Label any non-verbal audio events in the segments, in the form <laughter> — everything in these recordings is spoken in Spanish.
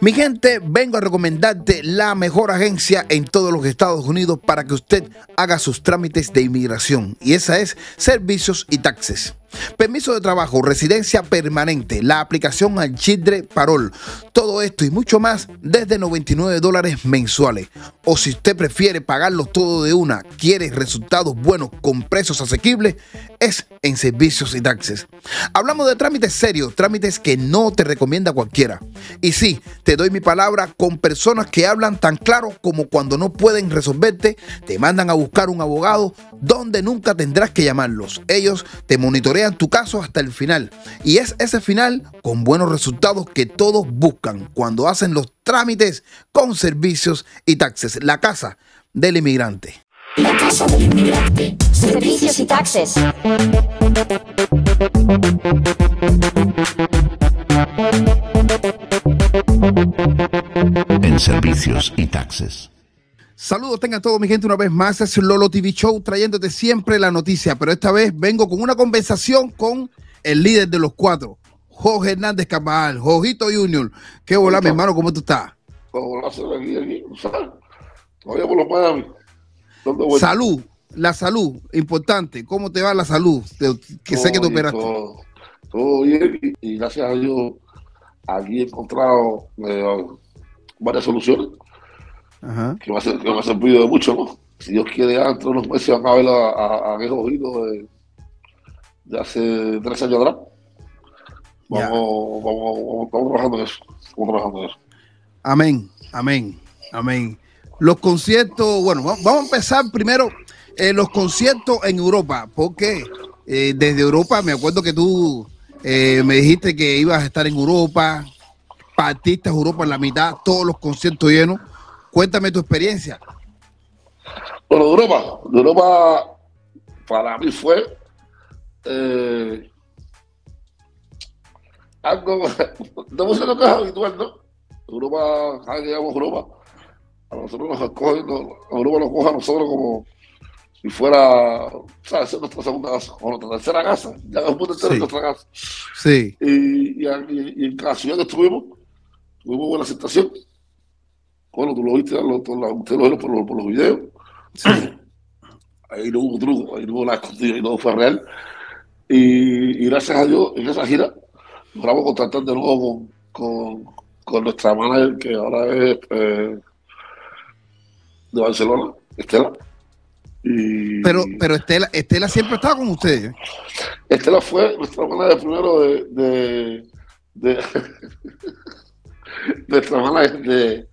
Mi gente, vengo a recomendarte la mejor agencia en todos los Estados Unidos para que usted haga sus trámites de inmigración y esa es Servicios y Taxes. Permiso de trabajo, residencia permanente, la aplicación al Childre Parol, todo esto y mucho más desde 99 dólares mensuales. O si usted prefiere pagarlo todo de una, quiere resultados buenos con precios asequibles, es en servicios y taxes. Hablamos de trámites serios, trámites que no te recomienda cualquiera. Y sí, te doy mi palabra con personas que hablan tan claro como cuando no pueden resolverte, te mandan a buscar un abogado donde nunca tendrás que llamarlos. Ellos te monitorean tu caso hasta el final. Y es ese final con buenos resultados que todos buscan cuando hacen los trámites con servicios y taxes. La casa del inmigrante. La casa del inmigrante. Servicios y taxes. En servicios y taxes. Saludos tengan todos mi gente una vez más, es Lolo TV Show trayéndote siempre la noticia, pero esta vez vengo con una conversación con el líder de los cuatro, Jorge Hernández Cabal, Jojito Junior. ¿Qué hola, mi hermano? ¿Cómo tú estás? Salud, la salud, importante. ¿Cómo te va la salud? Que sé que te operaste. Todo, bien y, gracias a Dios aquí he encontrado eh, varias soluciones que, me ha, que servido de mucho, ¿no? Si Dios quiere, dentro de unos meses van a ver a, a, a de, de, hace tres años atrás. Vamos, vamos, vamos, trabajando en eso. Vamos trabajando en eso. Amén, amén, amén. Los conciertos, bueno, vamos a empezar primero eh, los conciertos en Europa, porque eh, desde Europa me acuerdo que tú eh, me dijiste que ibas a estar en Europa, partiste Europa en la mitad, todos los conciertos llenos. Cuéntame tu experiencia. Bueno, Europa, Europa para mí fue algo, <laughs> no sé lo que es habitual, ¿no? Europa, llegamos a Europa, a nosotros nos acogen, Europa nos coge a nosotros como si fuera, ¿sabes? nuestra segunda casa, o nuestra tercera casa, ya es un entero sí. nuestra casa. Sí. Y, y, y, en cada ciudad que estuvimos, tuvimos buena aceptación. Bueno, tú lo viste, lo, usted lo vieron por, los, por los videos. Sí. <clears throat> Ahí no hubo truco, ahí no hubo nada escondido, ahí no fue real. Y, y, gracias a Dios, en esa gira, logramos contactar de nuevo con, con, con nuestra manager, que ahora es eh, de Barcelona, Estela. Y... Pero, pero Estela, Estela siempre estaba con ustedes. Estela fue nuestra manager primero de, de, de <laughs> nuestra manager de,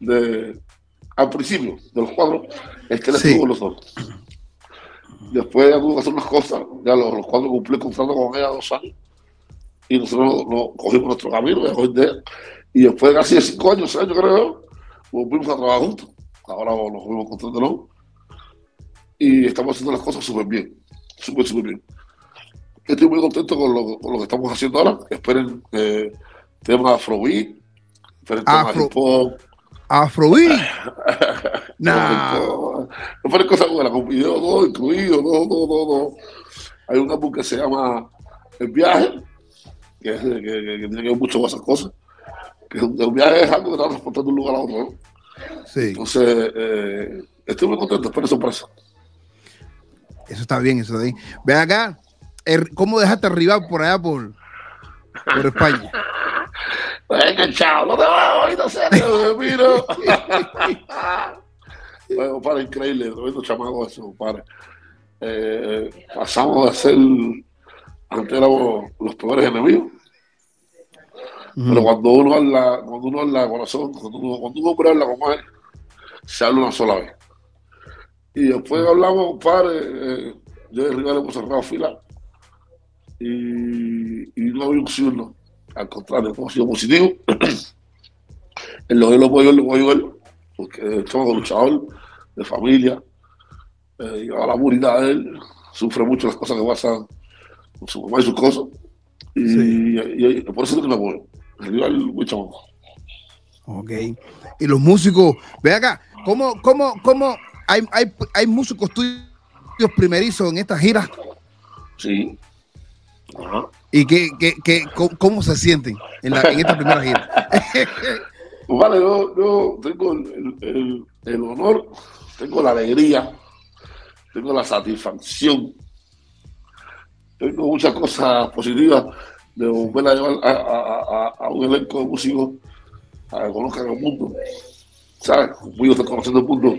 de, al principio de los cuadros, Estela sí. estuvo con nosotros. Después ya tuvo que hacer unas cosas, ya los, los cuadros cumplió el contrato con ella dos años y nosotros nos, cogimos nuestro camino, y después de casi cinco años, seis años creo, volvimos a trabajar juntos. Ahora nos fuimos con de nuevo. Y estamos haciendo las cosas súper bien. Súper, súper bien. Estoy muy contento con lo, con lo que estamos haciendo ahora. Esperen eh, tema Afrobeat. Esperen tema Afro, hip hop. Afrobeat. <laughs> no. Esperen cosas buenas, con video todo incluido, todo, todo, todo. Hay un álbum que se llama El Viaje, que, es, que, que, que tiene que ver mucho con esas cosas. Que un, un viaje es algo que te va transportando de un lugar a otro, ¿no? Sí. Entonces, eh, estoy muy contento, espero sorpresa. Eso está bien, eso está bien. Ven acá, ¿cómo dejaste arribar por allá por, por España? <laughs> Venga, chao, no te vas, ahorita serio, <laughs> me miro. <laughs> bueno, para increíble, tremendo chamaco eso, para. Eh, pasamos de ser, antes éramos los peores enemigos, pero cuando uno habla, cuando uno habla corazón, cuando uno, cuando uno habla con madre, se habla una sola vez. Y después hablamos, padre, eh, yo de Rivera hemos cerrado fila y, y no había un. Al contrario, hemos sido positivo. <clears throat> en lo que lo puedo yo, porque somos luchador de familia, eh, y a la muridad de él, sufre mucho las cosas que pasan con su mamá y sus cosas. Y, sí. y, y, y por eso es que me apoyo rival muy chamaco. Ok. Y los músicos, ve acá, ¿cómo, cómo, cómo hay, hay, hay músicos tuyos primerizos en esta gira? Sí. Ajá. ¿Y qué, qué, qué- cómo, cómo se sienten en, la- en esta primera gira? <laughs> Vale, yo, yo tengo el, el- honor, tengo la alegría, tengo la satisfacción, tengo muchas cosas positivas de volver a llevar a, a- a- a un elenco de músicos a que conozcan el mundo. ¿Sabes? Como yo estoy conociendo el mundo,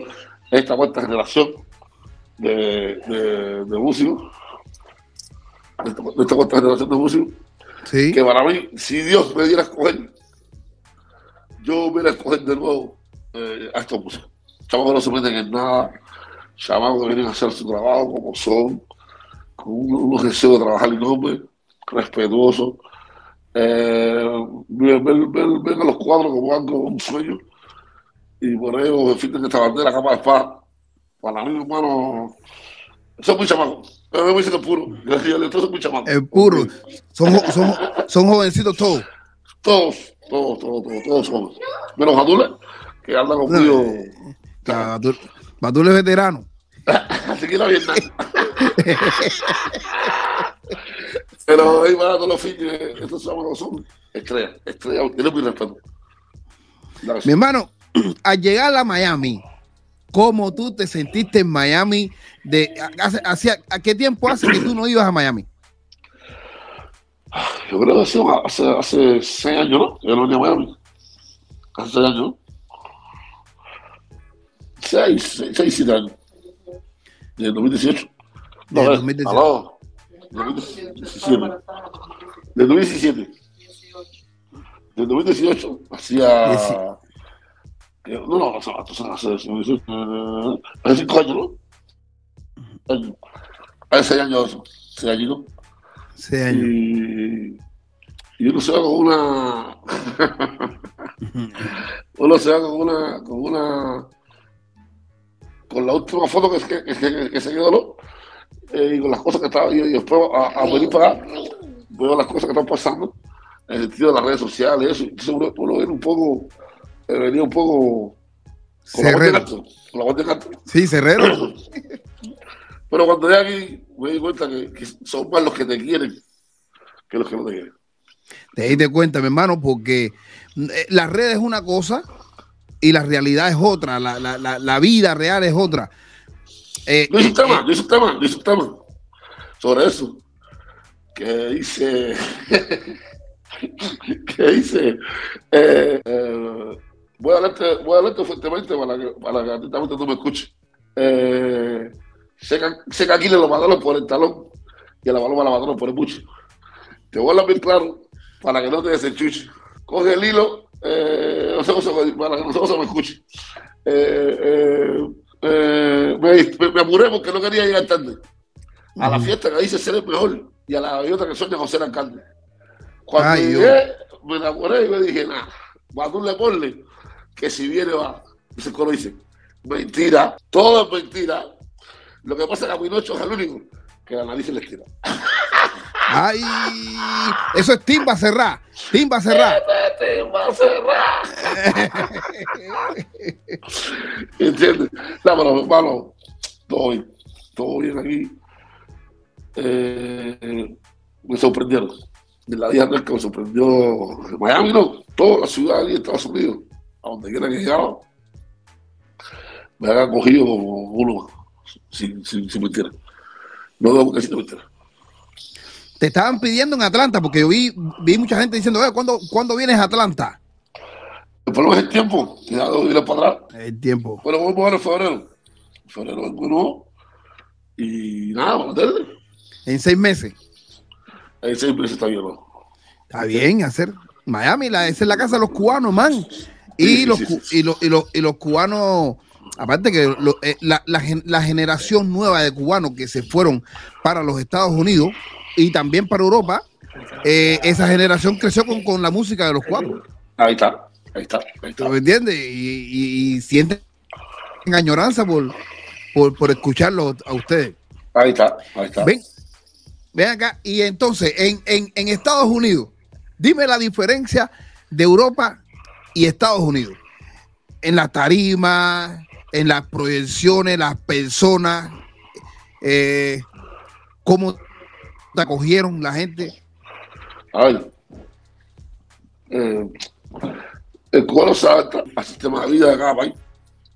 esta cuarta generación de, de, de músicos, esta, cuarta generación de músicos, Sí. que para mí, si Dios me diera a escoger, yo hubiera a escoger de nuevo eh, a estos músicos. Chamacos no se meten en nada, chamacos que vienen a hacer su trabajo como son, con un- unos deseos de trabajar enormes, respetuosos. Eh, ven, ven- ven- ven a los cuadros como algo, un sueño, y por ello defienden esta bandera capa de espada. Para mí, hermano, son muy chamacos. A mí me que es puro. Yo son muy chamacos. Es puro. Son, son, son jovencitos todos. Todos, todos, todos, todos, todos somos. Menos Adules, que anda conmigo. Batul Batul es veterano. <laughs> Así que la Vietnam. Pero ahí va todos los fines. Estos son, son estrellas, estrellas. Tienen mi respeto. Mi hermano, <clears throat> al llegar a Miami, ¿cómo tú te sentiste en Miami? De, hace, hacia, ¿A qué tiempo hace que tú no ibas a Miami? Yo creo que hace, hace seis años, ¿no? Yo no venía a Miami. Hace seis años. Seis, seis, seis, siete años. Del 2018. No, Del 2018. aló. Del 2017. Del 2017. Del 2018 hacía. Dieci- que- No, no, hace, hace, hace, hace, eh, hace cinco años, ¿no? Hace seis años, seis años, ¿no? Seis años. Y, y uno se va con una. <laughs> uno se va con una. con una. con la última foto que, que, que- que se quedó, ¿no? Eh, y con las cosas que estaba. Y, y después a, a venir para acá, veo las cosas que están pasando en el sentido de las redes sociales eso. Entonces uno, uno un poco. Eh, venía un poco. con la voz de Cerrero. Con la voz de canto. Sí, Cerrero. <coughs> Pero cuando llegué aquí, me di cuenta que, que son más los que te quieren que los que no te quieren. Te diste cuenta, mi hermano, porque eh, las redes es una cosa y la realidad es otra. La, la- la- la vida real es otra. Eh, Yo hice un eh, tema, yo hice un tema, hice un tema sobre eso. Que dice. <laughs> que dice. eh, eh, voy a hablarte, voy a hablarte fuertemente para que, para que atentamente tú me escuches. Eh, sé, que, sé que aquí le lo mataron por el talón y a la paloma la mataron por el buche. Te voy a hablar bien claro para que no te desenchuches. Coge el hilo, eh, no sé, para que no se me escuche. Eh, me, me, apuré porque no quería llegar tarde. A la fiesta que dice ser el mejor y a la otra que sueña ser alcalde. Cuando Ay, llegué, me enamoré y me dije, nada, cuando le ponle que si viene va. Ese coro dice, mentira, todo es mentira. Lo que pasa es que a Pinocho es el único que la nariz se le tira. <laughs> Ay, eso es timba cerrada. Timba cerrada. <laughs> Te va a cerrar. <laughs> ¿Entiendes? No, pero hermano, todo bien, todo bien aquí. Eh, me sorprendieron. De la vida que me sorprendió Miami, no, toda la ciudad de Estados Unidos, a donde quiera que llegaba, me hagan cogido como uno, sin, sin, sin mentira. No debo decir mentira. Te estaban pidiendo en Atlanta, porque yo vi, vi mucha gente diciendo, "Oye, ¿cuándo, ¿cuándo vienes a Atlanta? El problema es el tiempo, ya debo ir para atrás. El tiempo. Bueno, vamos a ver en febrero. En febrero es bueno. Y nada, vamos a meterle. En seis meses. Ahí seis meses está bien, ¿no? Está bien hacer. Miami, la, esa es la casa de los cubanos, man. Y, los. Y, los, y, los, y los cubanos, aparte que lo- eh, la, la la generación nueva de cubanos que se fueron para los Estados Unidos y también para Europa, eh, esa generación creció con, con la música de los cubanos. Ahí está, ahí está, ahí está. ¿Me entiendes? Y, y, y sienten añoranza por, por, por escucharlo a ustedes. Ahí está, ahí está. Ven, ven acá. Y entonces, en, en, en Estados Unidos, dime la diferencia de Europa y Estados Unidos. En las tarimas, en las proyecciones, las personas, eh, cómo te acogieron la gente? A ver, eh, el cubano adapta al sistema de vida de cada país,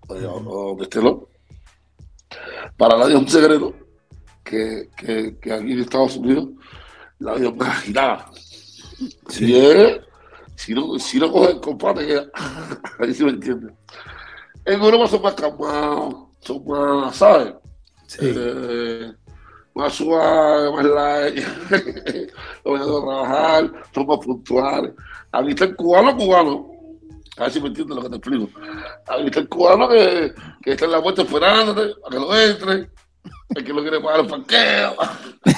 eh, donde esté ¿no? Para nadie es un secreto que, que, que aquí en Estados Unidos la vida es más agitada. Si, es, si, no, si no cogen compadre, que <laughs> ahí sí me entiende. En Europa son más calmados, son más, ¿sabes? Eh, más suave, más light, <laughs> van a trabajar, son más puntuales. Aquí está el cubano cubano, a ver si me entiendes lo que te explico. Aquí está el cubano que, que está en la puerta esperándote a que lo entre, el que no quiere pagar el parqueo, <laughs>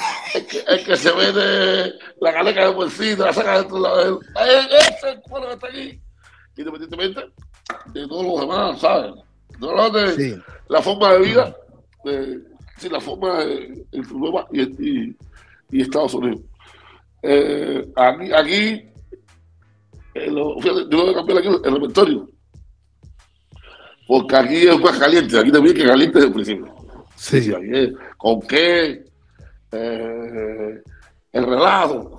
que, el que se mete la caleca de bolsita, la saca dentro de la de él. Ese es el que está aquí, independientemente de todos los demás, ¿sabes? No de Sí. la forma de vida, de, sí, la forma de, entre Europa y, y- y Estados Unidos. Eh, aquí, aquí eh, lo- fíjate, yo voy a cambiar aquí el repertorio. Porque aquí es más caliente, aquí también que caliente desde el principio. Sí. Sí, aquí es, ¿Con qué? Eh, el relajo.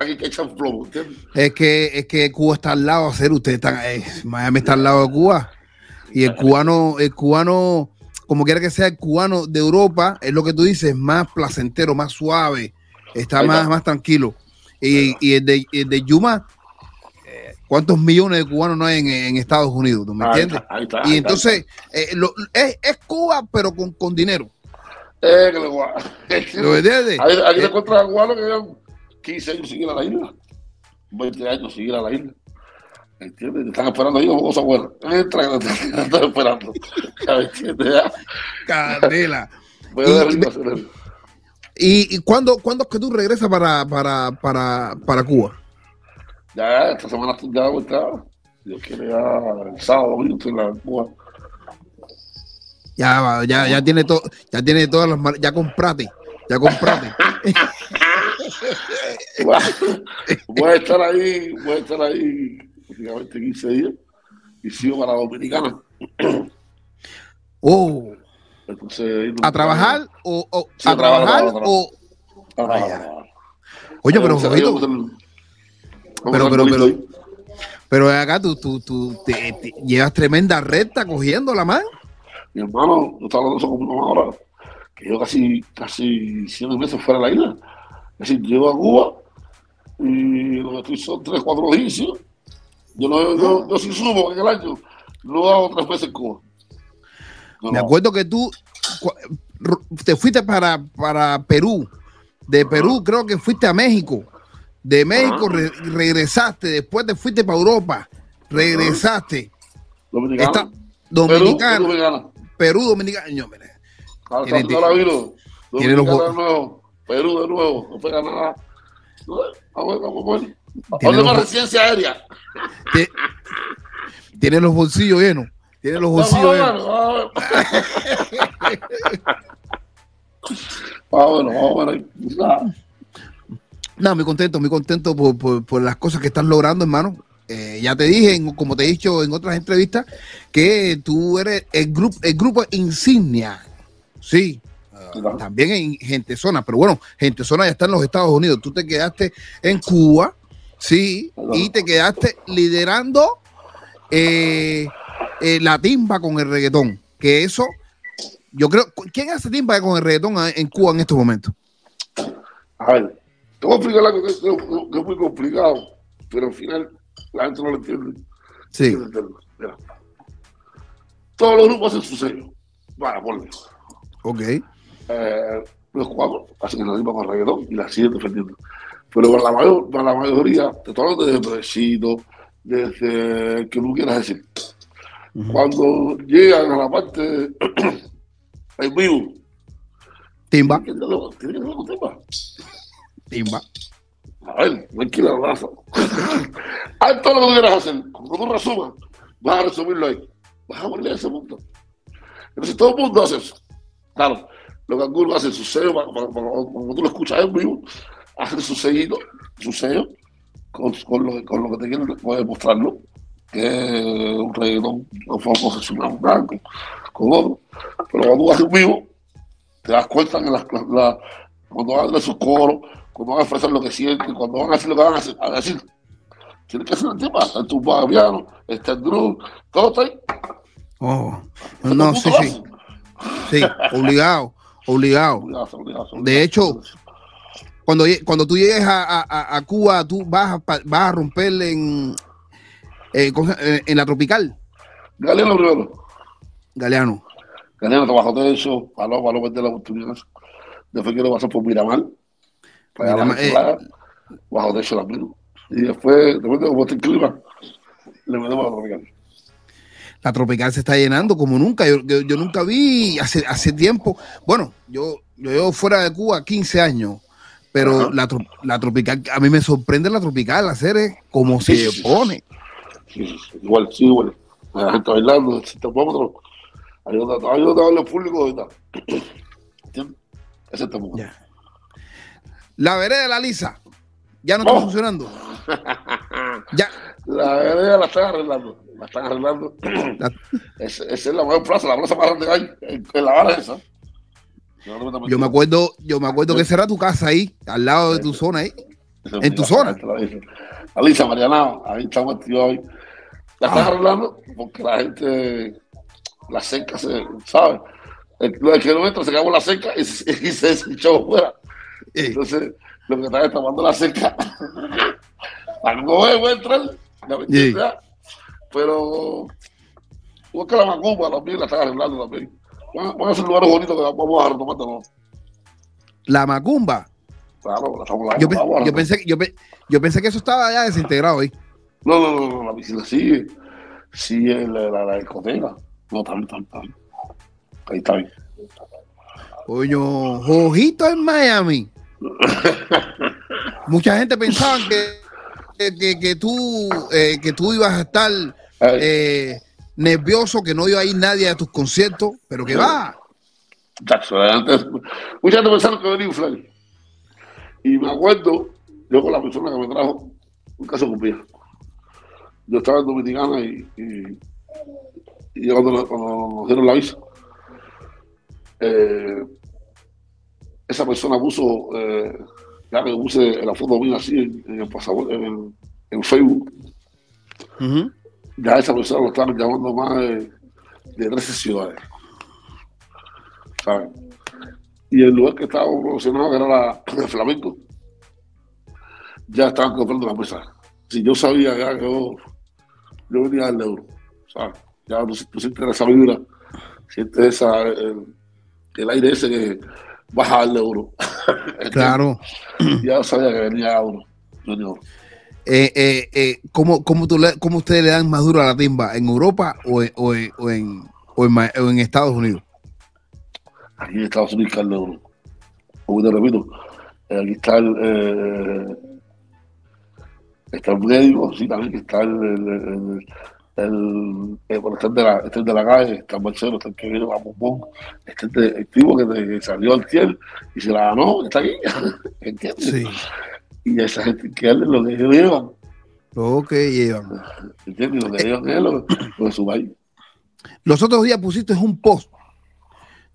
Aquí que echan ¿entiendes? Es que, es que Cuba está al lado, hacer ustedes están, eh, Miami está al lado de Cuba. Y el cubano, el cubano, como quiera que sea el cubano de Europa, es lo que tú dices, más placentero, más suave, está más, está. más tranquilo. Y, y el, de, el de Yuma, ¿cuántos millones de cubanos no hay en, en Estados Unidos? ¿Tú me Ahí entiendes? está, ahí está, Y ahí está. entonces, eh, lo- es, es Cuba, pero con, con dinero. Eh, que le voy a- ¿Lo entiendes? <laughs> Ahí, aquí Eh, te encuentras a cubanos que llevan 15 años sin ir a la isla. 20 años sin ir a la isla. ¿Entiendes? Te están esperando ahí como cosa buena. Entra que te, están <laughs> esperando. Entiendes. Candela. <laughs> Voy a Y- ver y-. ¿Y, cuándo, cuándo es que tú regresas para, para, para, para Cuba? Ya, esta semana estoy ya vuelta. Si Dios quiere, ya el sábado, domingo, estoy en la Cuba. Ya, ya, ya tiene todo, ya tiene todas las ya compraste, ya compraste. <laughs> <laughs> Voy a- estar ahí, voy a estar ahí prácticamente 15 días y sigo para la Dominicana. Oh, Entonces, a trabajar o, o- Sí, a trabajar, trabajar a trabajar. o oye, pero Jovito, pero, pero, pero, pero acá tú, tú, tú te- te- llevas tremenda recta cogiendo la mano. Mi hermano, yo estaba hablando eso con mi mamá ahora, que yo casi, casi 100 meses fuera de la isla. Es decir, llego a Cuba y lo que estoy son 3, 4 días. ¿sí? Yo, no, yo, yo sí sumo en el año, no hago tres meses en Cuba. No, Me no. acuerdo que tú te fuiste para, para Perú. De Perú creo que fuiste a México. De México re- regresaste. Después te fuiste para Europa. Regresaste. Dominicana. Está Perú, Dominicana. Perú, Dominicana. No, mira. Ahora Tiene- vino. tiene los de nuevo. Perú de nuevo. No pega nada. Vamos vamos ver. Tiene ¿Dónde los residencia aérea? Tie- Tiene los bolsillos llenos. Tiene los Vamos bolsillos llenos. vamos. Vamos vamos a ver. ahí. Nada. No, muy contento, muy contento por, por- por las cosas que estás logrando, hermano. Eh, ya te dije, en- como te he dicho en otras entrevistas, que tú eres el grupo, el grupo insignia. Sí, también en Gente Zona, pero bueno, Gente Zona ya está en los Estados Unidos. Tú te quedaste en Cuba, sí, y te quedaste liderando eh, eh, la timba con el reggaetón. Que eso, yo creo, ¿quién hace timba con el reggaetón en Cuba en estos momentos? A ver, te voy a explicar algo que, que- que es muy complicado, pero al final la gente no lo entiende. Sí. Mira. Todos los grupos hacen su sello. Vaya, ponle. ok. Eh, los cuatro hacen la misma con reggaetón y la siguen defendiendo. Pero para la, mayor, para la mayoría, te estoy hablando desde Precito, desde que tú quieras decir. Cuando llegan a la parte en vivo, Timba, tienen que un tema. timba. A ver, no hay que ir a la raza. Haz todo lo que quieras hacer. Cuando tú resumas, vas a resumirlo ahí. Vas a ponerle a ese punto. Entonces todo el mundo hace eso. Claro, lo que algunos hacen su sello, cuando tú lo escuchas en vivo, hacen su sellito, su sello, con, lo, que te quieren puedes mostrarlo, que es un reggaetón, una forma profesional, un blanco, con otro. Pero cuando tú haces en vivo, te das cuenta que cuando a dar sus coros, cuando van a expresar lo que sienten, cuando van a decir lo que van a, hacer- a decir. Tiene que ser el tema, está tumbado piano, está el drum, todo está ahí. Oh, no, sí, sí, sí, obligado, obligado. <laughs> Obligado, obligado, obligado. De hecho, Cuando, cuando tú llegues a, a- a- a Cuba, tú vas a, pa- vas a romper en, eh, en, en la tropical, Galeano primero. Galeano. Galeano trabajó de eso, para no perder la oportunidad. Después quiero pasar por Miramar. La eh. playa, bajo techo también. Y después, después de cómo está el clima, le metemos a la tropical. La tropical se está llenando como nunca. Yo, yo- yo nunca vi hace, hace tiempo. Bueno, yo, yo llevo fuera de Cuba 15 años, pero la, la tropical, a mí me sorprende la tropical, hacer es como Sí, se sí, pone. Sí, igual, sí, igual. La gente bailando, donde hay donde habla el público, ¿verdad? ¿Entiendes? <clears throat> Ese. Ya. La vereda de la Lisa, ya no está Oh. funcionando. <laughs> Ya, La vereda la están arreglando. La están arreglando. <clears throat> la- Esa es la mayor plaza, la plaza más grande que hay en, en La Habana esa. No, yo me acuerdo, yo me acuerdo que esa era tu casa ahí, al lado de tu zona ahí. En tu zona. Alisa, Marianao, ahí estamos activos hoy. La están Ah. arreglando porque la gente, la seca se, ¿sabes? El, kilómetro se acabó la y se, <laughs> y se echó fuera. Eh, Entonces, lo que están es tomando la seca. Para no ver, voy a entrar. ya me entiendes, Sí. ya. Pero, busca la macumba también, la están arreglando también. Van, van a ser lugares bonitos que vamos a retomar de la macumba. Claro, la estamos la Yo, yo pensé, yo, yo pensé que eso estaba ya desintegrado ahí. No, no, no, no, la piscina sigue. Sigue la, la, la discoteca. No, también, también, también. Ahí está bien. Coño, Jojito en Miami. Mucha gente pensaba que, que, tú, eh, que tú ibas a estar Eh, nervioso, que no iba a ir nadie a tus conciertos, pero que va. Chacho, antes, mucha gente pensaron que venía a inflar. Y me acuerdo, yo con la persona que me trajo, nunca se cumplía. Yo estaba en Dominicana y, y, cuando, cuando nos dieron la visa, eh, esa persona puso, eh, ya que puse la foto mía así en, en el pasaporte, en, en Facebook, ya esa persona lo estaban llamando más de, de 13 ciudades. ¿Sabes? Y el lugar que estaba promocionado, que era la, <clears throat> el flamenco, ya estaban comprando la mesa. Si yo sabía ya que yo, yo venía al euro, ¿sabes? Ya tú, tú sientes esa vibra, sientes esa, el, el aire ese que baja al euro. Claro. ya sabía que venía a euro. Junior. Eh, eh, eh, ¿cómo, cómo, tú le- cómo ustedes le dan más duro a la timba? ¿En Europa o, en- o en, o en, o en Estados Unidos? Aquí en Estados Unidos el euro. Como te repito, eh, aquí está el, eh, está el médico, sí, también que está el, el, el, el, el- bueno, está el de la, está el de la calle, está el Marcelo, está el que viene a Bombón, está el, de- el tipo que, te- que salió al tiel y se la ganó, está aquí, <laughs> ¿entiendes? Sí. Y esa gente que darle lo que ellos llevan, Lo que llevan. ¿entiendes? Lo que llevan es lo, lo de su país. Los otros días pusiste un post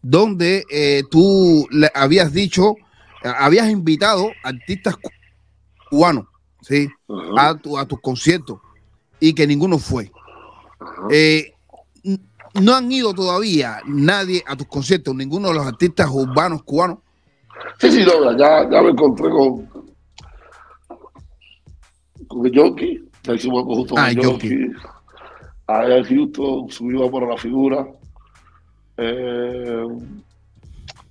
donde eh, tú le habías dicho, eh, habías invitado artistas cu- cubanos, ¿sí? A, tu- a tus conciertos y que ninguno fue. Eh, no han ido todavía nadie a tus conciertos, ninguno de los artistas urbanos cubanos. Sí, sí, no, ya, ya me encontré con, con el Yonki. Ya hicimos algo junto con Ah, el Yonki. Allá en Houston subimos por la figura. Eh,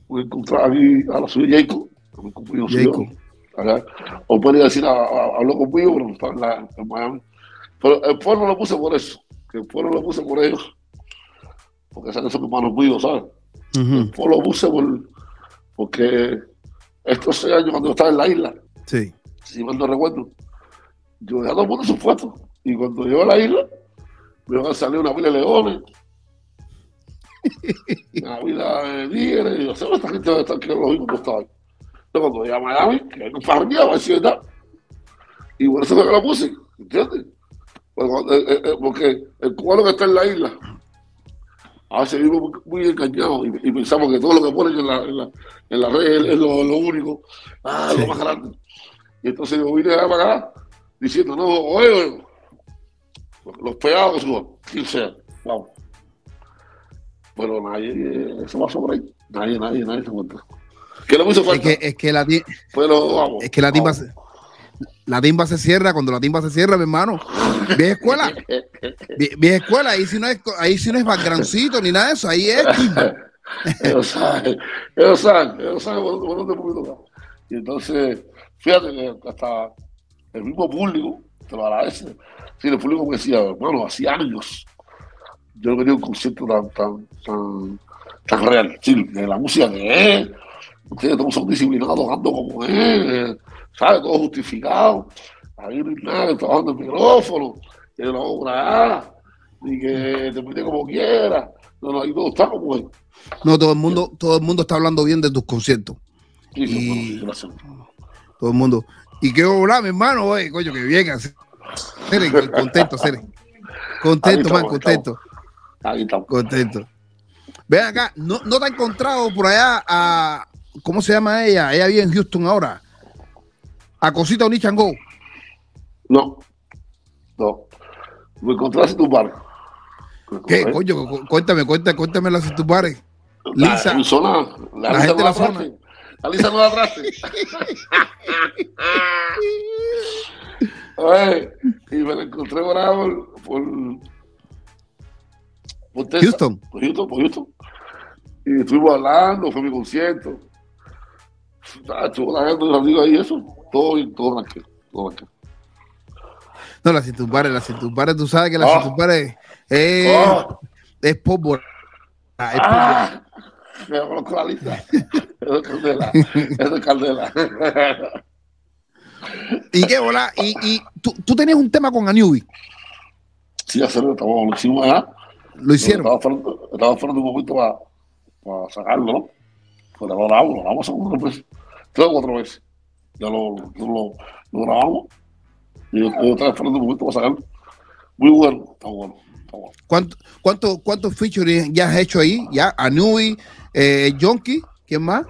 voy a encontrar aquí a la suya Jacob. Acá. O podría decir, a- a- habló conmigo, pero estaba en, la, en Miami. Pero el pueblo lo puse por eso. Que el pueblo lo puse por ellos. Porque esos son hermanos míos, ¿sabes? Ujú, Pues lo puse por, porque estos seis años cuando yo estaba en la isla, Sí. si mal no recuerdo, yo dejé a todo el mundo sus fotos. Y cuando llego a la isla, me van a salir una pila de leones, <laughs> una pila de tigres, y yo sé, esta gente estar que los vi cuando estaba ahí. Entonces, cuando llegué a Miami, que a ver si es verdad. Y por eso que la puse, ¿entiendes? Porque, cuando- eh, eh, eh, porque el cubano que está en la isla, a veces vivimos muy, engañados y, y pensamos que todo lo que ponen en la, en la, en la red es lo, lo único, ah, Sí. lo más grande. Y entonces yo vine a para acá diciendo, no, oye, los pegados quien sea, vamos. Pero nadie se pasó por ahí, nadie, nadie, nadie se encuentra. Es que, es que la, ti- pero vamos. es que la vamos. La timba se cierra, cuando la timba se cierra, mi hermano. Vieja escuela. vie- Vieja escuela, ahí si no es, ahí si no es backgroundcito ni nada de eso, ahí es timba. ellos saben, ellos saben, ellos saben dónde. Y entonces, fíjate que hasta el mismo público te lo agradece. Sí, el público me decía, hermano, hacía años yo no quería un concierto tan, tan, tan, tan real. Sí, de la música que es, ustedes todos son disciplinados tocando como es, ¿sabes? Todo justificado. Ahí nada, trabajando el micrófono, que no obra ni que te mete como quiera. No, no, ahí todo está como es. No, todo el mundo, todo el mundo está hablando bien de tus conciertos. Sí, Y- gracias. Todo el mundo. Y qué hola, mi hermano, oye, coño, que bien. Cere, contento. Ahí Contento, estamos, man, contento, Ahí estamos. contento. Ven acá, ¿no, no te ha encontrado por allá a. ¿Cómo se llama ella? Ella vive en Houston ahora. A Cosita Onichango. No, no. Me encontraste en tu bar. ¿Qué, coño? Cu- Cuéntame, cuéntame, cuéntame las bares. Lisa. La, zona, la, La gente de la la zona. La Lisa no la traste. Y me la encontré ahí por, por, por. Houston. Por Houston, por Houston. Y estuvimos hablando, fue mi concierto. Ah, Estuvo la gente, amigos ahí, eso. Todo todo. No, las Cintumbares, las Cintumbares, tú sabes que las Ah. Cintumbares es, Oh. es pólvora. Ah, es. Ah, me conozco la lista. Eso es candela. Eso es candela. <laughs> ¿Y qué, hola? Y, y tú, tú tenías un tema con Anubi. Sí, hacerlo, estamos, lo hicimos allá. Lo hicieron. Estaba esperando, estaba esperando un momento para, para sacarlo, ¿no? Pues lo grabamos, lo grabamos tres veces, tres o cuatro veces. Ya lo, lo, lo, grabamos y yo, yo estaba esperando un momento para sacarlo. Muy bueno, está bueno, está bueno. ¿Cuánto, cuánto, ¿Cuántos features ya has hecho ahí? Ya, Anubi, eh, Jonky, ¿quién más?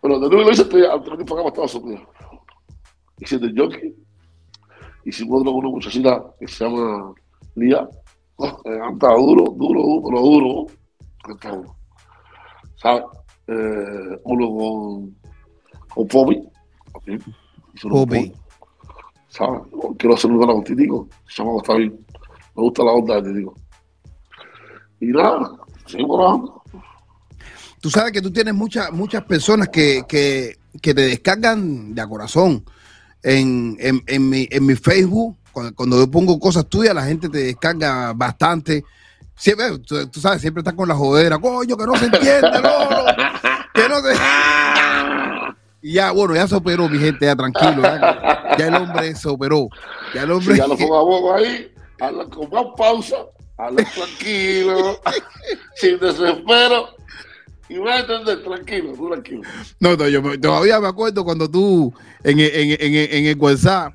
Bueno, de nuevo lo hice de venir para acá para Estados Unidos. Hice de jockey. Hicimos otro con una muchachita que se llama Lía. <laughs> Eh, canta duro, duro, duro, duro. Canta duro. ¿Sabes? Uno con, con Poppy. también. Hice uno con Poppy. ¿Sabes? Quiero hacer con Titico. Se llama Está bien. Me gusta la onda de Titico. Y nada, seguimos trabajando. Tú sabes que tú tienes muchas muchas personas que, que, que te descargan de a corazón. En, en, en mi, en mi Facebook, cuando, cuando yo pongo cosas tuyas, la gente te descarga bastante. Siempre, tú, tú sabes, siempre estás con la jodera. Coño, que no se entiende, no, no, que no se... <laughs> Y ya, bueno, ya se operó, mi gente, ya tranquilo. Ya, ya el hombre se operó. Ya el hombre... Si ya lo pongo ahí, hablan con más pausa, hablan tranquilo, <laughs> sin desespero. Y voy a entender, tranquilo, tú tranquilo. No, no, yo todavía me acuerdo cuando tú en, en, en, en el WhatsApp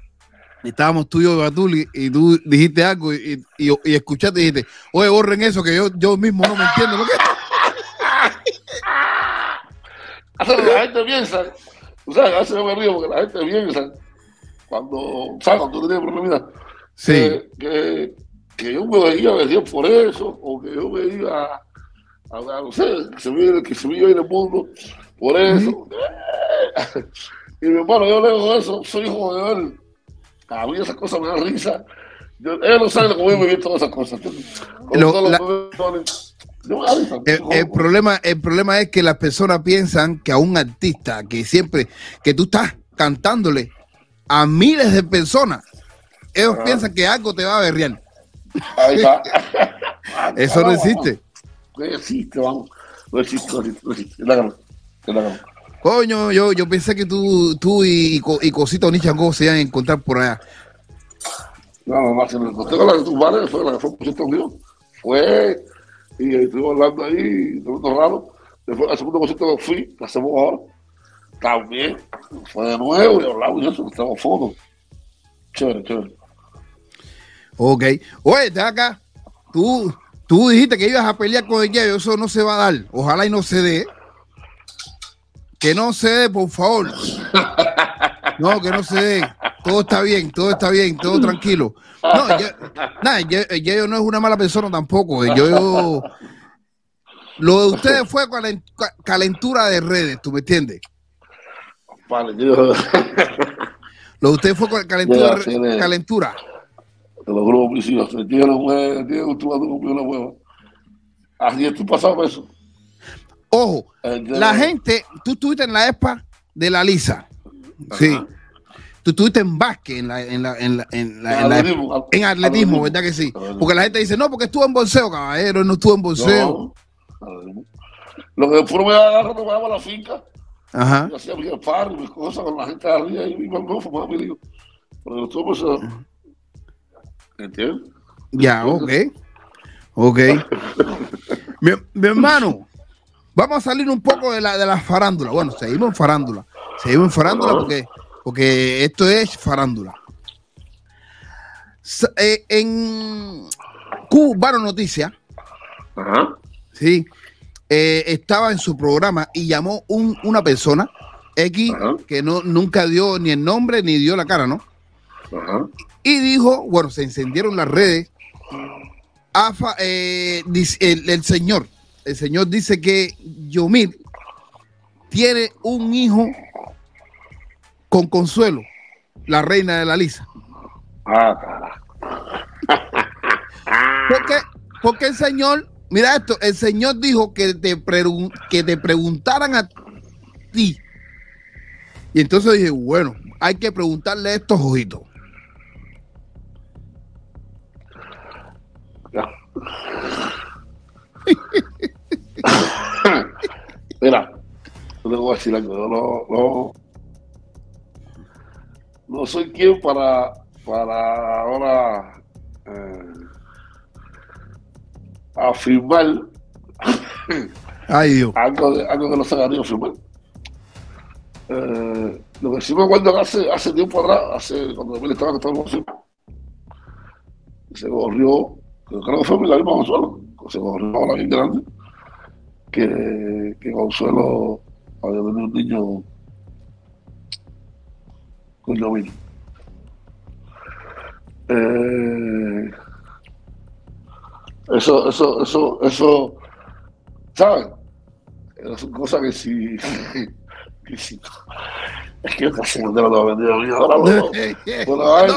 estábamos tú y yo, Batuli, y tú dijiste algo y, y, y escuchaste y dijiste, oye, borren eso que yo, yo mismo no me entiendo. <laughs> ¿Lo que? Hasta la gente piensa, o sea, a veces yo me río porque la gente piensa, cuando, ¿sabes? Cuando tú tienes problemas, Sí. que, que, que yo me veía vendido por eso, o que yo me iba a, a- no sé, que se me, que se me iba a ir el mundo por eso. <laughs> Y mi hermano, yo leo eso, soy hijo de él. A mí esas cosas me dan risa. Yo, ellos no saben cómo yo me vi todas esas cosas. Lo- la- los problemas, yo me da risa. El, el problema, el problema es que las personas piensan que a un artista que siempre, que tú estás cantándole a miles de personas, ellos Ajá. piensan que algo te va a berrear. Ahí está. <laughs> Eso no existe. No existe, vamos. No existe, no existe, no existe. Es la Coño, yo, yo pensé que tú, tú y, Co- y Cosita Onichango se iban a encontrar por allá. No, no, no, si me encontré con la de tus padres, fue la que fue cierto mío. Fue, y estuvimos hablando ahí, de mundo raro. Después, al segundo concierto que fui, que hacemos ahora, también, fue de nuevo, y hablamos y eso, nos tenemos fotos. Chévere, chévere. Ok. Oye, te acá. Tú, Tú dijiste que ibas a pelear con el Yayo, eso no se va a dar. Ojalá y no se dé. Que no se dé, por favor. No, que no se dé. Todo está bien, todo está bien, todo tranquilo. No, ya, nada, ya, ya no es una mala persona tampoco. Yo, yo- lo de ustedes fue calen- ca- calentura de redes, ¿tú me entiendes? Vale, yo Lo de ustedes fue cal- calentura, sí, de- calentura. de los grupos homicidios. El tío no fue, el tío hueva. Así es, tú por eso. Ojo, la gente, tú estuviste en la ESPA de la Lisa. Sí. Tú estuviste en básquet, en la, en la, en la, en la- En la- atletismo, en. ¿verdad que sí? Porque la gente dice, no, porque estuvo en bolseo, caballero, no estuvo en bolseo. No. Lo que después me agarró, me daba a la finca. Ajá. Yo hacía mis par, mis cosas con la gente de arriba y mi mamá fumaba mi lío. Pero estuvo por eso. ¿Entiendes? Ya, ok. Ok. <laughs> mi, mi hermano, vamos a salir un poco de la, de la farándula. Bueno, seguimos en farándula. Seguimos en farándula porque, porque esto es farándula. Eh, en Cubano Noticias, sí, eh, estaba en su programa y llamó un- una persona, X, Ajá. que no, nunca dio ni el nombre ni dio la cara, ¿no? Ajá. Y dijo, bueno, se encendieron las redes. Afa- eh, el señor, el señor dice que Yomir tiene un hijo con Consuelo, la reina de la Lisa. Ah, carajo. Porque, porque el señor, mira esto, el señor dijo que te, pregun- que te preguntaran a ti. Y entonces dije, bueno, hay que preguntarle estos ojitos. Ya. <laughs> <laughs> Mira, yo te voy a decir algo. Yo no, no, no soy quien para, para ahora eh, afirmar Ay, Dios. algo, de, algo que no se afirmar. Eh, lo que sí me acuerdo que hace, hace tiempo atrás, hace, cuando él estaba en Estados Unidos, se corrió, que creo que fue la misma Consuelo, se corrió ahora bien grande, que, que Consuelo había tenido un niño con Yomil. Eh, eso, eso, eso, eso, ¿sabes? Esas son cosas que si, <laughs> que si es que casi no te lo tengo vendido a mí ahora, <laughs> no. Bueno, ay.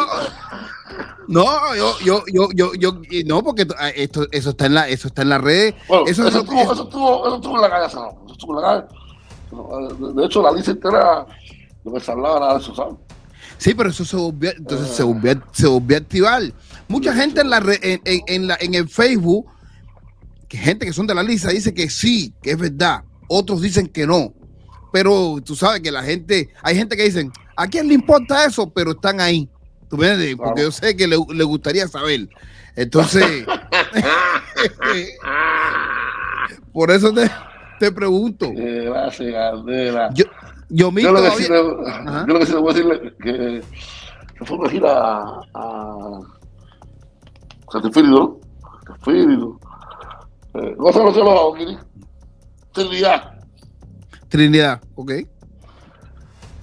No, yo, yo, yo, yo, yo, no, porque ah, esto, eso está en la, eso está en la red. Bueno, eso, eso, estuvo, eso, estuvo, eso estuvo en la calle hace rato, Eso estuvo en la calle. De- De hecho, la lista entera, lo que se hablaba era de eso, ¿sabes? sí, pero eso se volvió, entonces se volvió, se volvió a activar. Mucha gente en la en, en, en la, en el Facebook, que gente que son de la lista dice que sí, que es verdad. Otros dicen que no. Pero tú sabes que la gente, hay gente que dicen, ¿a quién le importa eso? Pero están ahí. ¿Tú? Eh, porque yo sé que le, le gustaría saber. Entonces, <laughs> por eso te, te pregunto. Gracias, Yo, yo, yo, lo que sí, sí te voy a decir que, que fue pues, una gira a Santo Espíritu, Espíritu. No. Trinidad. Trinidad, ok.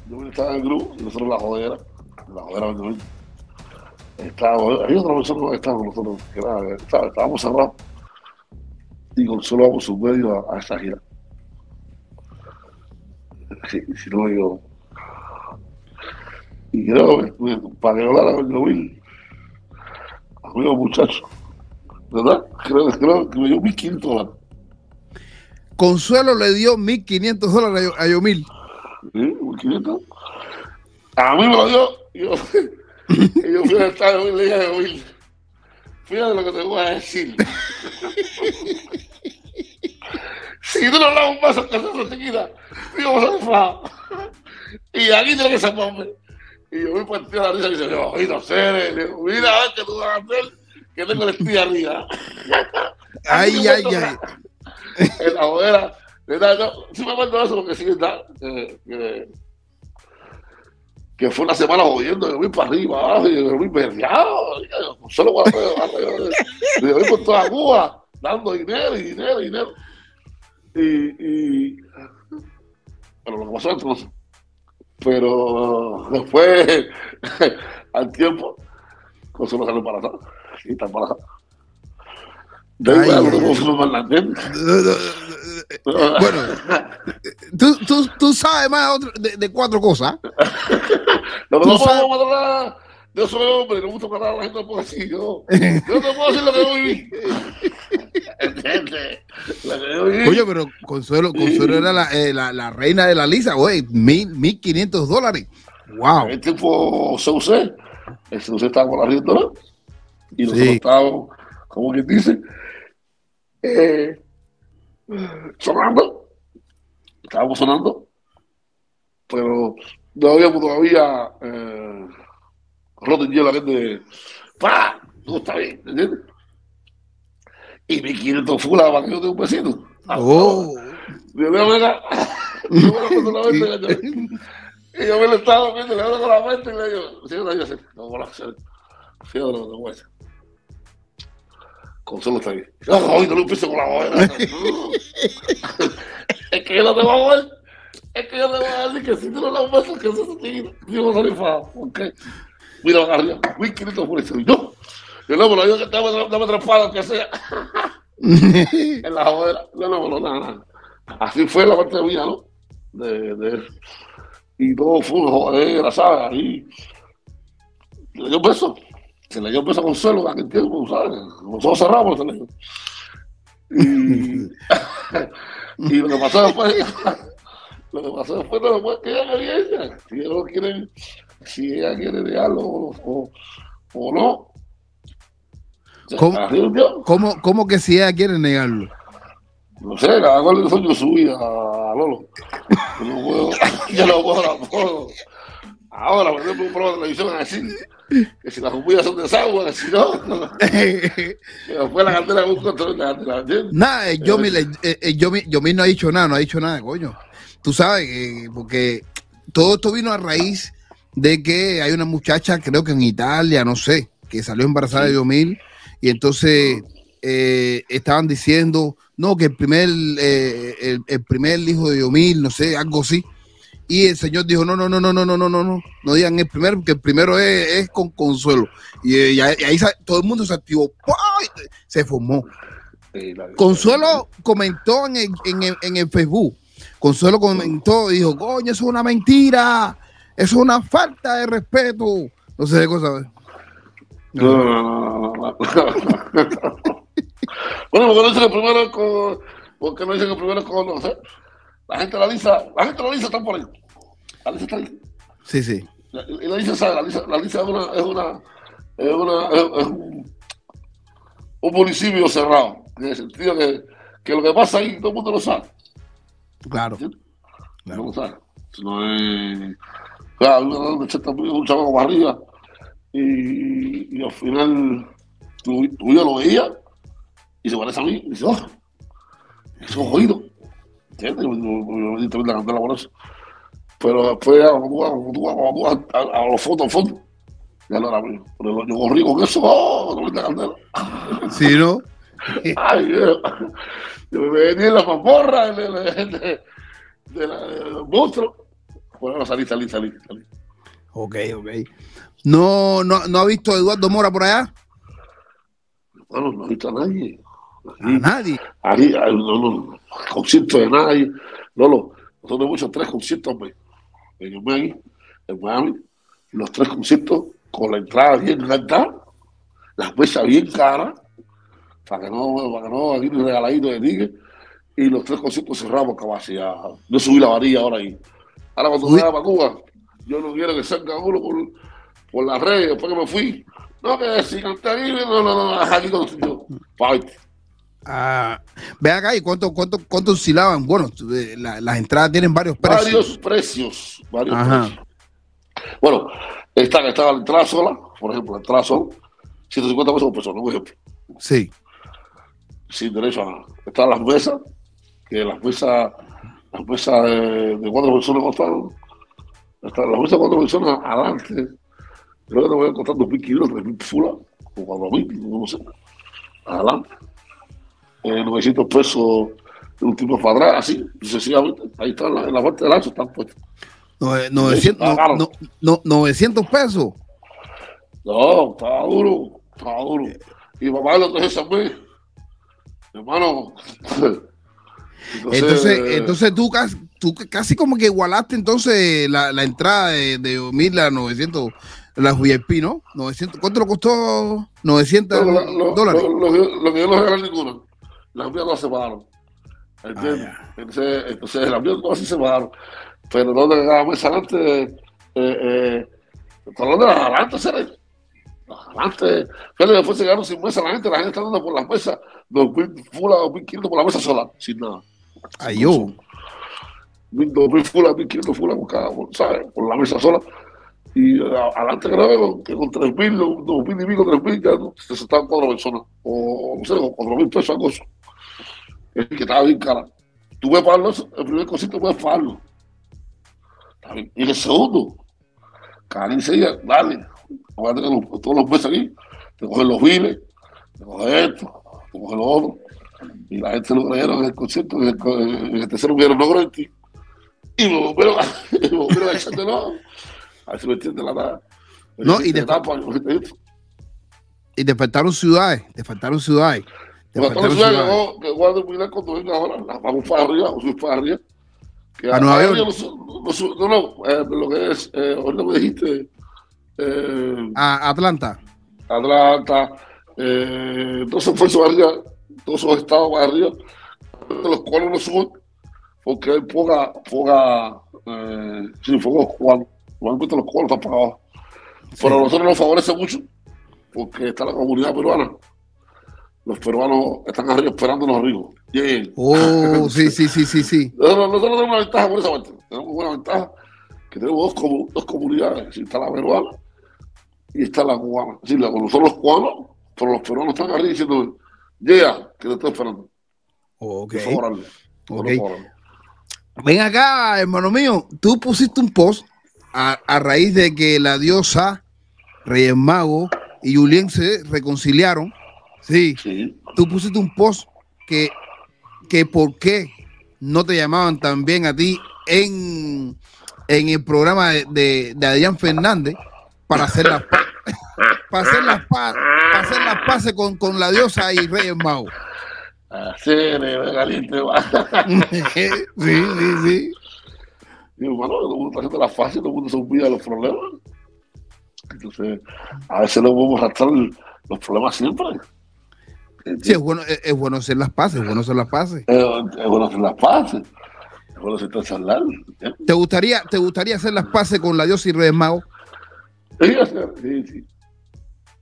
Yo estaba en el grupo, y nosotros la jodera, la jodera 2020 estaba, había otra persona que estaba con nosotros, que era, estaba, estábamos cerrados y consolamos sus medios a, a esta gira. Si, si no yo. Y creo que para que hablara con Joel, amigo muchacho, ¿verdad? Creo, creo que me dio 1.500 dólares. Consuelo le dio 1.500 dólares a Yomil. ¿Sí? ¿1.500? A mí me lo dio. Yo, y yo fui al estadio y le dije a Joel, fíjate lo que te voy a decir. <laughs> si tú no das un paso que se te quita, digo, vamos a defraudar. Y aquí tiene que salvarme. Y yo me partí a la risa y dice, yo, oye, no sé, le digo, mira, a ver qué tú vas a hacer, que tengo el espía arriba. <laughs> Ay, ay, ay. En la hoguera, ¿verdad? Yo, sí me acuerdo eso, porque sí, ¿verdad? Que, que, que fue una semana jodiendo, yo voy para arriba, abajo, y yo voy perreado, solo yo voy por toda Cuba, dando dinero y dinero y dinero. Y, y pero lo que pasó entonces. Pero después, <laughs> al tiempo, Consuelo salió embarazada. Y está embarazada. De bueno, ay, no Hernández. <laughs> <laughs> Bueno, tú, tú, tú sabes más otro- de, de cuatro cosas. <laughs> No, no, no sabes- Yo soy hombre, no me gusta matar a la gente por así. Yo, yo no te puedo decir <laughs> lo que yo viví. Oye, pero Consuelo, Consuelo era la, eh, la, la reina de la lisa, güey, mil, mil quinientos dólares. Wow. el tiempo CUC, el CUC estaba con la rienda y nosotros Sí. estábamos, como quien dice, eh, sonando, estábamos sonando, pero no habíamos todavía eh, roto en hielo la gente, ¡pa! No está bien, ¿entiendes? Y mi 500 fula para que yo tenga un besito. Oh. Yo yo me la y yo me lo estaba viendo, le hablo con la mente y le digo, señora, yo sé, no no. Consuelo está ahí. Hoy no lo empiezo con la bobera. es que yo no te voy a ver. Es que yo te voy a decir que si tú no le das besos, que eso se te Yo no salí fa. ¿Por qué? Mira, arriba. Uy, ¿quién está por eso? Yo. Yo no, pero yo que dame, dame tres palos, que sea. <laughs> en la bobera. No, no, no, nada, nada. Así fue la parte mía, ¿no? De, de él. Y todo fue una jodera, ¿sabes? Ahí. Le un beso. Se le dio un beso a Consuelo en aquel tiempo, ¿sabes? Nosotros cerramos el teléfono. Y, <laughs> y lo que pasó después, <laughs> lo que pasó después no lo puede que ella quería ella. Si ella no quiere, si ella quiere dejarlo o, o, no. ¿Cómo? Así. ¿Cómo, ¿Cómo que si ella quiere negarlo? No sé, cada cual le sueño su vida a Lolo. Yo no puedo, <laughs> yo no puedo. Ahora, por ejemplo, un programa de televisión a decir que si las comidas son de sagua, que si no, después la cartera con un control de la. Nada, eh, yo, eh, eh, yo, yo no ha dicho nada, no ha dicho nada, coño. Tú sabes, que porque todo esto vino a raíz de que hay una muchacha, creo que en Italia, no sé, que salió embarazada Sí. de Yomil, y entonces eh, estaban diciendo, no, que el primer, eh, el, el primer hijo de Yomil, no sé, algo así. Y el señor dijo, no, no, no, no, no, no, no, no, no, no digan el primero, porque el primero es, es con consuelo. Y, eh, y ahí, todo el mundo se activó, se formó. Sí, la- Consuelo comentó en el, en el- en el Facebook. Consuelo comentó y dijo, coño, eso es una mentira. Eso es una falta de respeto. No sé qué cosa. No, no, no, no, no, no. bueno, porque no dicen el primero con. Porque no dicen el primero con. No sé. La gente la lisa, la gente la lisa está por ahí. La lisa está ahí. Sí, sí. Y la lisa sabe, la lisa, la lisa es una. Es una. Es, una, es, es un, un municipio cerrado. En el sentido que, que lo que pasa ahí todo el mundo lo sabe. Claro. No lo sabe. No es. Claro, un chavo para arriba. Y, y al final tu, tu hijo lo veía y se parece a mí y dice, oh, eso es oído. ¿Entiendes? Pero después, tú vas a, a, los fotos, fotos, ya no era mío. Pero yo corrí con eso, oh, no la candela. Sí, ¿no? Ay, yo, yo me venía en la mazmorra de, de, de, de la- monstruos. Bueno, salí, salí, salí, salí. Ok, ok. No, no, no ha visto a Eduardo Mora por allá. Bueno, no he visto a nadie. A nadie. Ahí, no, no, concierto de nadie. No, no, nosotros hemos hecho tres conciertos hombre, en Miami, en Miami. Los tres conciertos con la entrada bien alta, las mesas bien caras, para que no, para que no, aquí un regaladito de ticket. Y los tres conciertos cerramos capacidad. Yo subí la varilla ahora ahí. Ahora cuando me para Cuba, yo no quiero que salga uno por, por las redes, después que me fui. No, que si canté aquí, no, no, no, aquí con yo. Pa' verte. Ah, ve acá y cuánto, cuánto, cuánto oscilaban. Bueno, eh, la- las entradas tienen varios precios. Varios precios. Varios Ajá. precios. Bueno, que estaba la entrada sola, por ejemplo, la entrada sola, 150 pesos por persona, por ejemplo. Sí. Sin derecho a nada. Están las mesas, que las mesas, las mesas de, de cuatro personas costaron. Están las mesas de cuatro personas adelante. Creo que te voy a costar 2.500, 3.000 fulas, o 4.000, no sé. Adelante. Eh, 900 pesos un tipo para atrás, así, sucesivamente. Ahí está en la, en la parte del ancho, están puestos. Nove- 900, no, no, no, 900 pesos. No, estaba duro, estaba duro. Y mamá lo traje San Luis. Hermano. <laughs> Entonces, eh, entonces tú, casi, tú casi como que igualaste entonces la, la entrada de, de 1000 a 900, la VIP, ¿no? 900, ¿Cuánto lo costó? 900 lo, lo- dólares. Lo, lo que- lo que yo no regalé ninguna. Las mías no las separaron. ¿Entiendes? Ah, entonces, entonces, las mías no se separaron. Pero no la mesa adelante, eh, eh, de las adelante, adelante. Fíjate, después se quedaron sin mesa la gente, la gente está dando por las mesas, 2.000 full a 2.500 por la mesa sola, sin nada. Ay, yo. 2.000 full a 1.500 full por cada, por, ¿sabes? Por la mesa sola. Y adelante creo que con, que con 3.000, 2.000 y pico, 3.000, ya no, se estaban cuatro personas. O, no sé, con 4.000 pesos, algo Es que estaba bien cara. Pagarlo, eso, el primer cosito pagarlo. Está bien. Y el segundo, cada 15 días, dale. Voy a tener los- todos los meses aquí. Te cogen los biles, te cogen esto, te cogen lo otro. Y la gente lo creyeron en el concierto, en el, en el tercero vieron no en ti. Y me <laughs> volvieron a, echar de nuevo. A ver si me entiende la nada. No, y después- Y te faltaron ciudades, te faltaron ciudades. Estamos ciudades. ciudades que a terminar cuando venga ahora, la- vamos para arriba, o para arriba. Que ¿A Nueva York? No, su- no, su- eh, lo que es, eh, ahorita me dijiste, eh, A Atlanta. Atlanta, eh, entonces fue para arriba, todos esos estados arriba, los cuales no suben, porque hay poca, poca, eh, sí, pocos cubanos, normalmente los cubanos están para abajo. Pero a nosotros nos favorece mucho, porque está la comunidad peruana. Los peruanos están arriba esperándonos ricos. Lleguen. Oh, <laughs> sí, sí, sí, sí, sí. Nosotros, nosotros tenemos una ventaja por esa parte. Tenemos una ventaja que tenemos dos, dos comunidades. Está la peruana y está la cubana. Sí, la, nosotros los cubanos, pero los peruanos están arriba diciendo, llega, que te estoy esperando. Ok. Es favorable. Ok. Es favorable. Ven acá, hermano mío. Tú pusiste un post a, a raíz de que la diosa, Reyes Mago y Julien se reconciliaron. Sí. Sí. Tú pusiste un post que, que por qué no te llamaban también a ti en, en el programa de, de, de Adrián Fernández para hacer las <laughs> pa- para hacer las pa- para hacer las paces con, con la diosa y Reyes Mago. Así, nene, caliente, va. <laughs> sí, sí, sí. Digo, bueno, todo el mundo está haciendo la fácil, todo el mundo se olvida de los problemas. Entonces, a veces no podemos arrastrar los problemas siempre. Sí, es bueno, es, es bueno hacer las paces, es bueno hacer las paces. Es, es bueno hacer las paces. Es bueno a charlar. ¿eh? ¿Te gustaría, ¿Te gustaría hacer las paces con la diosa y Reyes Mago? Sí, hacer- sí, sí.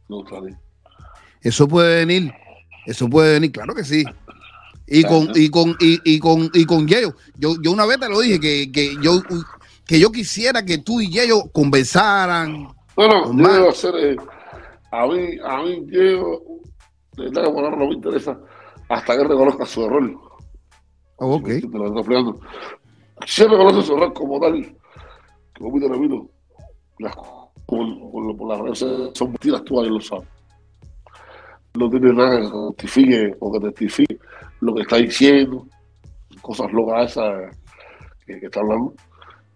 Me gustaría. Eso puede venir, eso puede venir, claro que sí. Y con, y con, y, y con, y con Yeyo. Yo, yo una vez te lo dije que, que yo que yo quisiera que tú y Yeyo conversaran. Bueno, yo debo hacer. eh, a mí, a mí, yo. De verdad ahora no me interesa hasta que reconozca su error. Oh, ok. Él reconoce su error como tal, como te repito, las, por, por, por las redes son mentiras, tú ahí lo sabes. No tiene nada que justifique o que testifique lo que está diciendo, cosas locas esas que, que está hablando.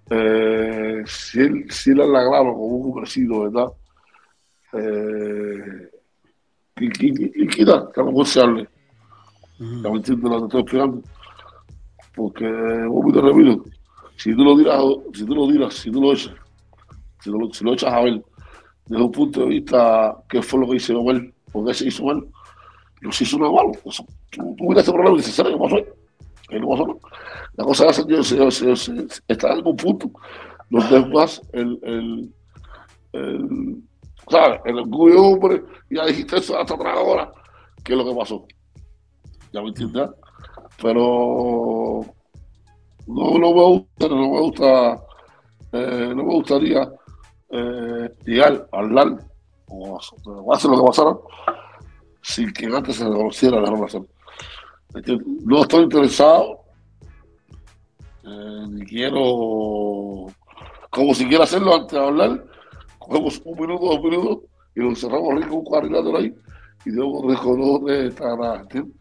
Eh, si él, si él la graba como un crecido, ¿verdad? Eh, quita, que a lo mejor se hable. Ya me entiendes lo que te estoy explicando. Porque, vos te repito, si tú lo tiras, si tú lo tiras, si tú lo echas, si, lo, si lo echas a ver desde un punto de vista qué fue lo que hizo mal, por qué se hizo mal, no se hizo nada malo. Eso, tú, tú miras ese problema y dices, ¿sabes qué pasó? ¿Qué no pasó? La cosa es que se, se, se, está en un punto donde es más el, el, el, ¿sabes? el orgullo hombre, ya dijiste eso hasta atrás ahora, que es lo que pasó. ¿Ya me entiendes? Pero no, me gusta, no me eh, gustaría eh, llegar a hablar o hacer lo que pasara sin que antes se reconociera la relación. No estoy interesado, eh, ni quiero, como si quiera hacerlo antes de hablar, cogemos un minuto, dos minutos y lo encerramos rico un cuadrilátero ahí y nada, ¿entiendes?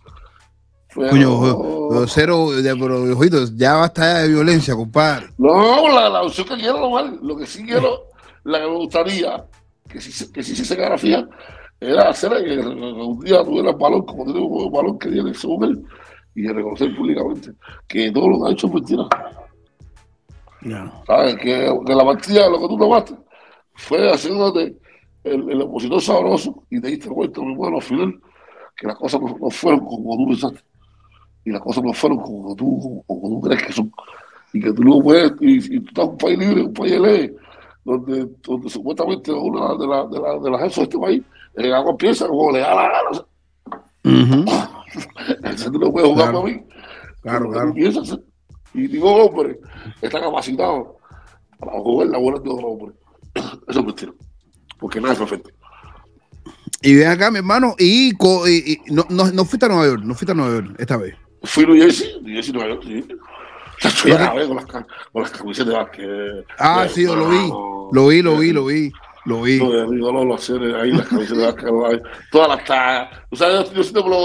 Pero- Coño, cero, de, pero, ojito, ya basta de violencia, compadre. No, la, la opción que quiero no mal. Lo que sí quiero, la que me gustaría, que si, se- que si se cenografía, era hacer que un día tuviera el balón, como tiene un balón que tiene según él, y reconocer públicamente que todo lo que ha hecho es mentira. ¿Sabes? Que, que la partida de lo que tú tomaste fue haciéndote el, el opositor sabroso y te diste cuenta, mi hermano, al final, que las cosas no, no fueron como tú pensaste. Y las cosas no fueron como tú, como, como tú crees que son. Y que tú no puedes, y, y tú estás en un país libre, un país de ley, donde, donde supuestamente una de, la, de, la, de las jefas de este país, el agua piensa como le da la gana. Entonces <laughs> tú no puedes jugar Claro. para mí. Claro, claro. piensas, y ningún hombre está capacitado para jugar la bola de otro hombre. Eso es mentira. Porque nada es perfecto. Y ven acá, mi hermano, y, co- y- y no, no, no fuiste a Nueva York, no fuiste a Nueva York esta vez. Fui a New Jersey, New Jersey, Nueva York, sí. La con las, ca- con las camisetas de básquet. Ah, De- sí, yo lo vi, no, lo vi, lo vi, lo vi, lo vi. Lo te lo bam, bam,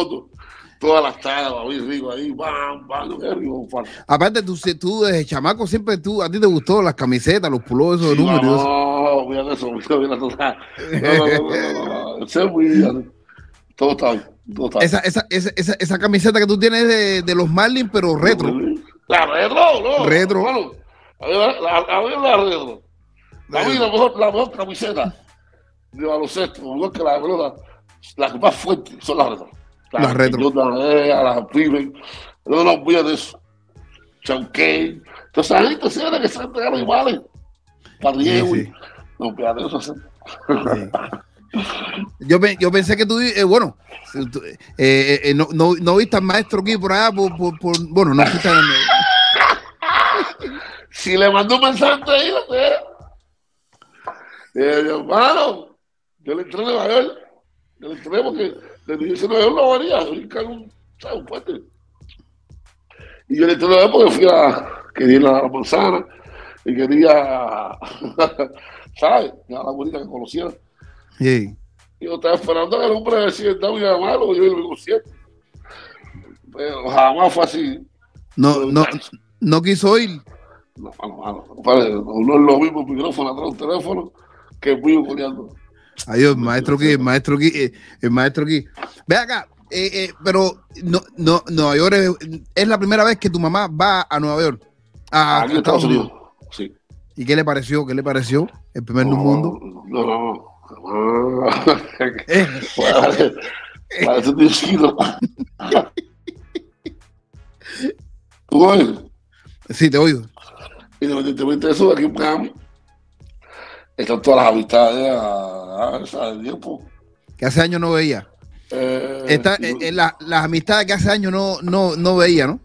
lo que es rico, compadre. Aparte, tú, tú desde chamaco siempre tú, a ti te gustó las camisetas, los pulos esos Sí, números. eso. No, mira eso, mira, mira, total. No, muy- Todo está bien, todo está bien. Esa, esa, esa, esa, camiseta que tú tienes de, de los Marlins, pero retro. La retro, no. Retro. Bueno, a ver, la, a ver la retro. A mí la mejor, la mejor camiseta de baloncesto, mejor que la pelota, las más fuertes son las retro. Las retro. Air, las Pippen, no nos olvides de eso. Chauquet, toda esa gente, señora, que se han entregado iguales. Para Sí, Diego, sí. no, espérate, eso es- Sí. Yo, yo pensé que tú, eh, bueno, eh, eh, eh, no, no, no viste al maestro aquí por allá, por, por, por- bueno, no fuiste a- <laughs> Si le mandó un mensaje ahí. Eh, hermano, yo le entré a Nueva York. Yo le entré porque le dije, Nueva York no varía, brincar un, un puente. Y yo le York porque fui a, quería ir a la manzana y quería, ¿sabes? A la bonita que conociera. Sí. Y yo estaba esperando que el hombre decía, está muy malo, yo iba al concierto. Pero jamás fue así. No, no, no quiso ir. No, mano, compadre, no, no es lo mismo el micrófono atrás de un teléfono que el mío coleando. Adiós, maestro aquí, el maestro aquí, eh, el maestro aquí. Ve acá, eh, eh, pero no, no, Nueva York es, es la primera vez que tu mamá va a Nueva York. A Aquí en Estados Unidos. Sí. ¿Y qué le pareció? ¿Qué le pareció? El primer mundo. No, no, no. <laughs> Ah, Eh, <laughs> Parece parece un diosito. <laughs> ¿Tú oyes? sí, te oigo. Independientemente de eso, aquí en Miami están todas las amistades a, a tiempo. Que hace años no veía. Eh, eh, eh, la- las amistades que hace años no, no, no veía, ¿no?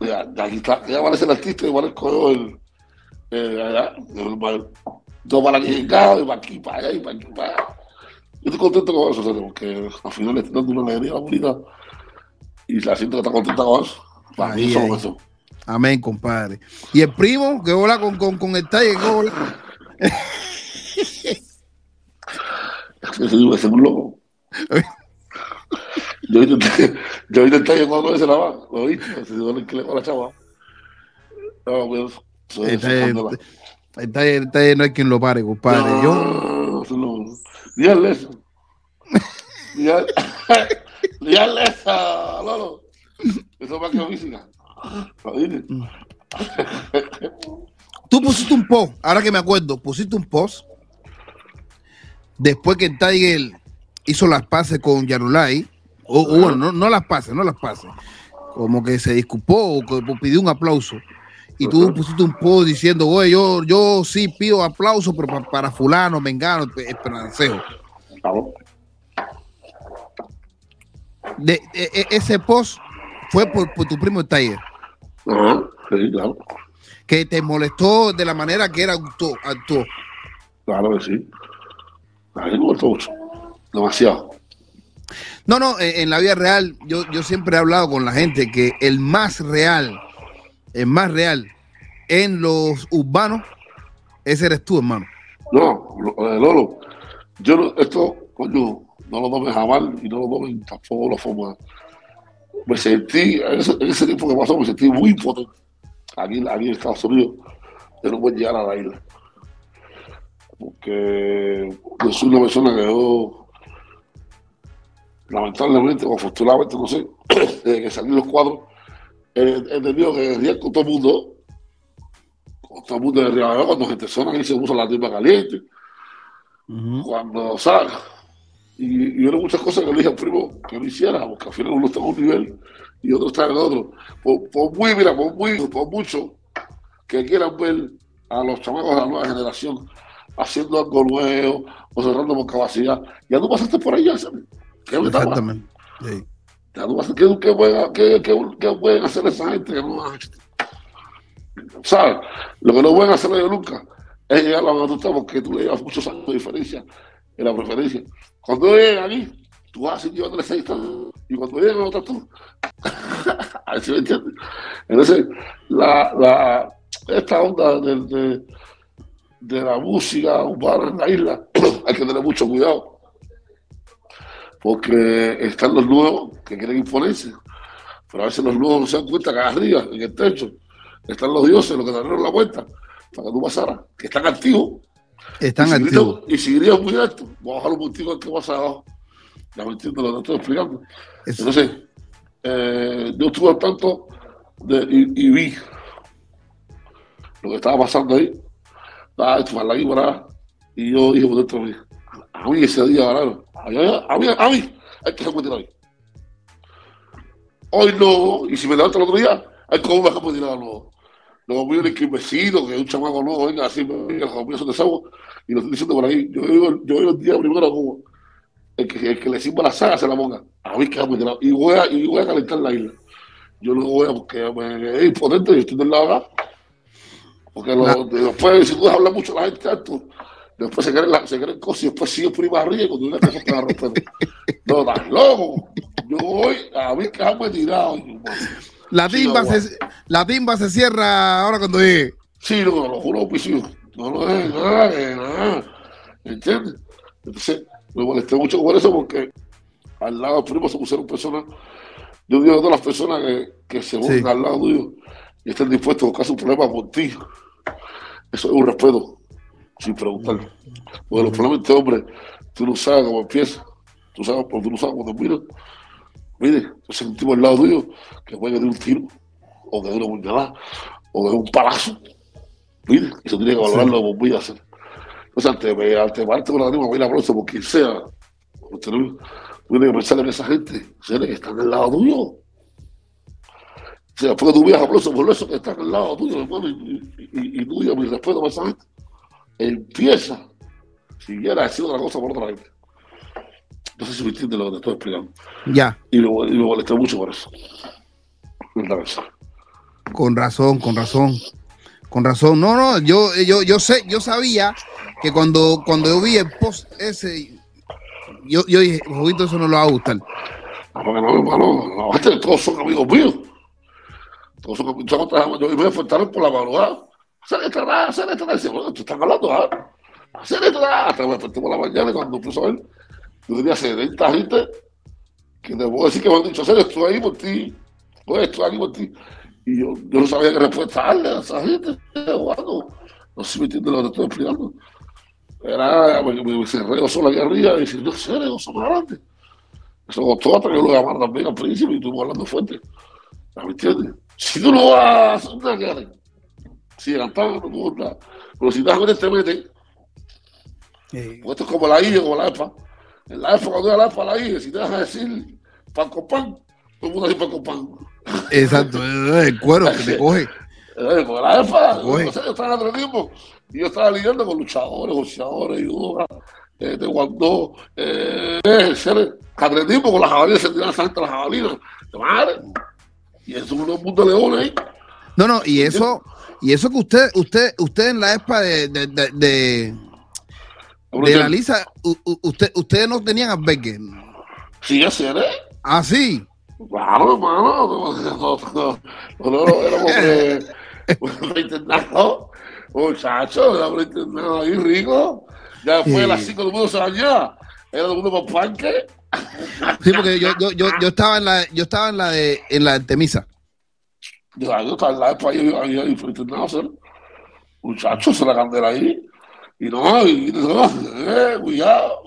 Ya, ya aquí está, ya aparece el artista, igual el el, eh, allá, el, todo para aquí, y para aquí, para allá, y para aquí, para allá. Yo estoy contento con eso, ¿sabes? porque al final le estoy dando una alegría bonita y la siento que está contenta con eso. Para mí eso eso. Amén, compadre. Y el primo, que hola con, con, con el talle, que hola. <laughs> Es un loco. <laughs> Yo intenté, yo intenté cuando veces la va, lo viste, ese es el va a la chava. No, pues, talle no hay quien lo pare, compadre. Yo, No, eso no. Díganle eso. Díganle, <laughs> eso, Lolo. Eso es más que física. Tú pusiste un post, ahora que me acuerdo, pusiste un post después que Tiger hizo las paces con Yarulay, o, o bueno, no, no las paces, no las paces, como que se disculpó o pidió un aplauso. Y tú pusiste un post diciendo, oye, yo, yo sí pido aplauso, pero pa- para fulano, mengano, esperanceo. Vamos. De, e- e- ese post fue por, por tu primo Tiger, Ajá, sí, claro. que te molestó de la manera que era actuó. actuó. Claro que sí. Demasiado. No, no, en, en la vida real, yo, yo siempre he hablado con la gente que el más real, el más real en los urbanos, ese eres tú, hermano. No, lo- eh, Lolo, yo no, esto, coño, no lo tomes a mal y no lo tomen tampoco la forma me sentí, en ese, en ese tiempo que pasó, me sentí muy impotente. Aquí, aquí en Estados Unidos, de no poder llegar a la isla. Porque yo soy una persona que yo, lamentablemente o afortunadamente, no sé, <clears throat> desde que salí los cuadros, he, he entendido que rían con todo el mundo, con todo el mundo de arriba, cuando gente zona y se usa la timba caliente, cuando salga. Y, y eran muchas cosas que le dije al primo que no hiciera, porque al final uno está en un nivel y otro está en otro. Por, por muy, mira, por, muy, por mucho que quieran ver a los chamacos de la nueva generación haciendo algo nuevo o cerrando con capacidad, ya no pasaste por ahí, ya. Exactamente. Sí. Ya no pasa- ¿Qué, qué pueden, qué- qué- qué pueden hacer esa gente que no? ¿Sabes? Lo que no pueden hacer ellos nunca es llegar a donde tú estás porque tú le llevas muchos años de diferencia en la preferencia. Cuando lleguen aquí, tú vas a seguir llevándole seis años y cuando lleguen a otra tú. <laughs> a ver si me entiendes. Entonces, la, la, esta onda de, de, de la música urbana en la isla, <clears throat> hay que tener mucho cuidado porque están los nuevos que quieren imponerse, pero a veces los nuevos no se dan cuenta que arriba, en el techo, están los dioses, los que te abrieron la puerta para que tú pasaras, que están activos. Están y si activos. grito- Y si gritas muy alto, voy a bajar un motivo que pasa abajo. Ya me entiendo lo que estoy explicando. Es- Entonces, eh, yo estuve al tanto de, y, y vi lo que estaba pasando ahí. Para aquí, para allá. Y yo dije por dentro a mí ese día, a mí, a mí, a mí, hay que tirar hoy. Hoy no, y si me levanto el otro día, hay como me tirar nuevo. Luego voy a que un vecino, que un chamaco nuevo, venga, así, venga, comienzo de sábado, y lo estoy diciendo por ahí. Yo digo, yo digo el día primero como el que, el que le sirva la saga se la ponga. A mí que tirar. Y voy a, y voy a calentar la isla. Yo no voy a, porque me- es impotente, yo estoy del lado acá. Porque lo- La- después, si tú hablas mucho la gente alto, después se creen, la- se creen cosas y después sigue por ahí para arriba y cuando una cosa te la. No, estás loco. Yo voy a que dejarme tirado. La Sí, timba, no, se, la timba se cierra ahora cuando llegue. Sí, no, lo juro, Piscio. No, no es nada, nada. ¿Entiendes? Entonces, me molesté mucho por eso porque al lado primo se pusieron personas. Yo digo a todas las personas que, que se buscan Sí. al lado tuyo y estén dispuestos a buscar un problema por ti. Eso es un respeto, sin preguntar. Porque los problemas de este hombre, tú no sabes cómo empieza, tú, sabes, pero tú no sabes cómo termina. Mire, un tipo al lado tuyo que puede que dé un tiro, o que dé una puñalada, o que dé un palazo. Mire, eso tiene que valorarlo como voy a hacer. Entonces, antes de antes de parte con la anima, voy a ir a aplauso por quien sea. Usted no- tú tienes que pensar en esa gente, que están al lado tuyo. O sea, después que tú aplauso por eso que están al lado tuyo, hermano, y, y, y tú digas mi respeto para esa gente, empieza, si quieres decir otra cosa por otra gente. No sé si me entiendes lo que te estoy explicando. Ya, Y me, y me molesté mucho por eso. Con razón, con razón. Con razón. No, no, yo, yo, yo sé, yo sabía que cuando, cuando yo vi el post ese, yo, yo dije, Jovito, eso no le va a gustar. Ah, Porque no, hermano, no, este, todos son amigos míos. Yo yo me despertaron por la madrugada. Hacer esta nada, hacer esta nada. Dice, bueno, tú estás hablando, ¿ah? Hacer esta nada. Hasta me desperté por la mañana y cuando puse a ver, yo tenía 70 gente que te puedo decir que me han dicho, serio, estoy ahí por ti. Pues estoy aquí por ti. Y yo, yo no sabía qué respuesta darle a esa gente. Jugando. No sé si me entiendes lo que estoy explicando. Era, me, me, me cerré solo aquí arriba y dije, no sé, no somos grandes. Eso costó hasta que yo lo llamara también al príncipe y estuvimos hablando fuerte. ¿Me entiendes? Si tú no vas a ¿qué haces? Si cantaban, no tuvo nada. Pero si te das cuenta, te metes. Eh, Porque esto es como la I, como la EFA. En la EFA, cuando era la EFA, la I, si te dejas decir pan con pan, todo el mundo dice pan con pan. exacto, <laughs> eh, el cuero que te coge. Eh, Porque la EFA, no sé, yo estaba en atletismo y yo estaba lidiando con luchadores, boxeadores, judokas, eh, de guandó, eh, eh, ser atletismo con las jabalinas, se tiran gente las jabalinas, de madre. Y eso es un mundo de leones ahí. No, no, y eso, y eso que usted, usted, usted en la ESPA de, de, de, de, de la Lisa, usted, ustedes no tenían albergue. Sí, ese era. Ah, sí. Claro, hermano. No, no, no, éramos <laughs> internado. Muchachos, era un internado ahí rico. Ya después de las Sí. 5 todo el mundo se bañaba. Era todo el mundo para panque. Sí, porque yo, yo, yo, yo estaba en la, yo estaba en la de, en la de Temisa. Yo, yo estaba en la al Nasser. Muchachos, la candela ahí. Y no, y no, eh, cuidado.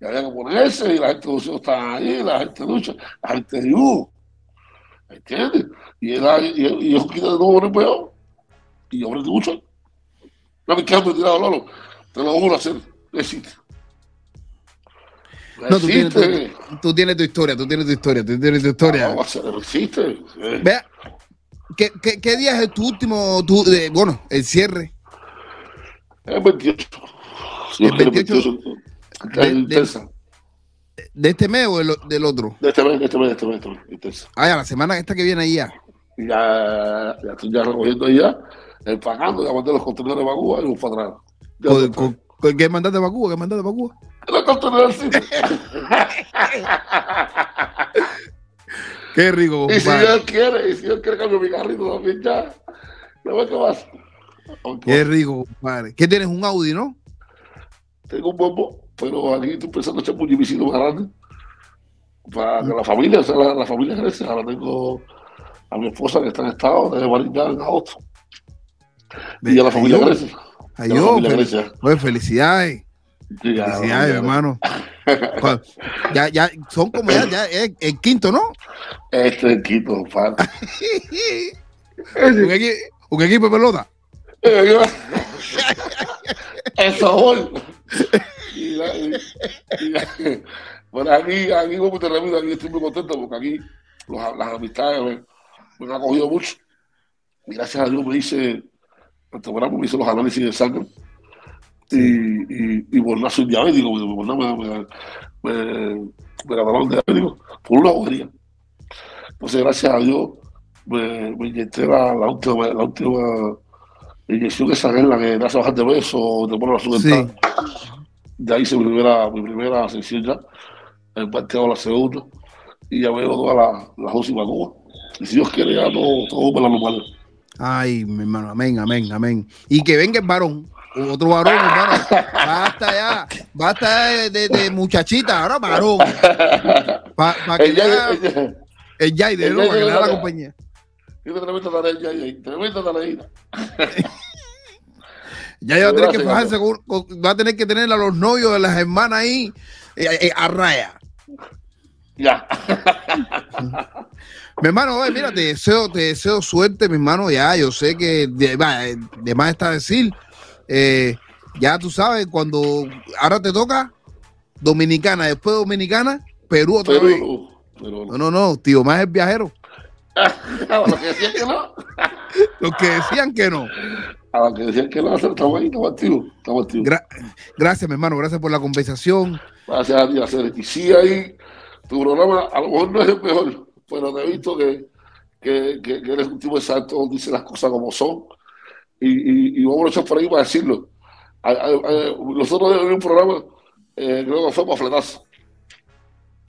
Y había que ponerse, y la gente de Lucio está ahí, la gente lucha, la gente de U. ¿Entiendes? Y él, y, yo quité de nuevo el peor. Y yo aprendí mucho. No me quedo tirado, Lolo. Te lo juro hacer. No. No, tú tienes, tu, tú tienes tu historia, tú tienes tu historia, tú tienes tu historia. No, existe. Eh, Vea, ¿qué, qué, qué día es tu último, tu, de- bueno, el cierre? Es 28. Sí, El es 28 Está de-. ¿De este mes o del, del otro? De este mes, de este mes, de este mes, de este mes. Intensa. Ah, ya, la semana esta que viene ahí ya. Ya, ya estoy ya recogiendo ahí ya, empacando, ya mandé los contenedores para Cuba y los para atrás. ¿Qué mandaste para Cuba? ¿Qué mandaste para Cuba? Los contenedores sí. Qué rico, Y si. Dios quiere, y si Dios quiere cambio mi carrito también ya. No qué pasa. Aunque Qué rico, compadre. ¿Qué tienes? Un Audi, ¿no? Tengo un bombo, pero aquí estoy pensando echar un muñequito más grande. Para que la familia, o sea, la, la familia crece. Ahora tengo a mi esposa que está en estado de marinada en agosto. Y ya la familia crece. ay, la yo, fel- crece. Sí, ya hermano. <laughs> Ya, ya, son como ya, ya el quinto, ¿no? Este es el quito, compadre. un, equi- un equipo de pelota. <laughs> El sabor. Y la- y- y la- Bueno, aquí, aquí, como te repito, aquí estoy muy contento porque aquí los- las amistades me, me han acogido mucho. Y gracias a Dios me hice, me hice los análisis de sangre. Y, y, y por nada soy diabético, porque por nada me, me, me, diabético por una bobería. Entonces, gracias a Dios, me, me inyecté la, la última, la última inyección esa que es la que te hace bajar de peso, te pone la Sí. sustentada. De ahí hice mi primera, mi primera sesión ya. En parte hago la segunda. Y ya veo todas las las últimas Cuba. Y si Dios quiere, ya todo, todo para la normal. Ay, mi hermano, amén, amén, amén. Y que venga el varón, otro varón, hermano. Basta ya, basta de, de- de muchachita, ahora varón. Para que Ella, haga ella, el Yaide. Para que le haga la compañía. tiene tremenda tarea, ella, ella, tremenda tarea. <laughs> Ya va a tener que fajarse va a tener que tener a los novios de las hermanas ahí eh, eh, a raya. Ya. <laughs> Mi hermano, oye, mira, te deseo, te deseo suerte, mi hermano. Ya, yo sé que de, de más está decir. Eh, ya tú sabes, cuando ahora te toca Dominicana, después Dominicana, Perú otra vez. No, no, no, tío, más es viajero. a <laughs> lo que decían que no, Los que decían que no. a lo que decían que no, estamos ahí, estamos activos, estamos activos. Gra- gracias, mi hermano, gracias por la conversación. Gracias a ti, hacer. Y sí, ahí, tu programa a lo mejor no es el mejor, pero te he visto que, que, que, que eres un tipo exacto, dice las cosas como son. Y, y, y vamos a echar por ahí para decirlo. A- a- a- Nosotros en un programa, eh, creo que fue para Fletazo,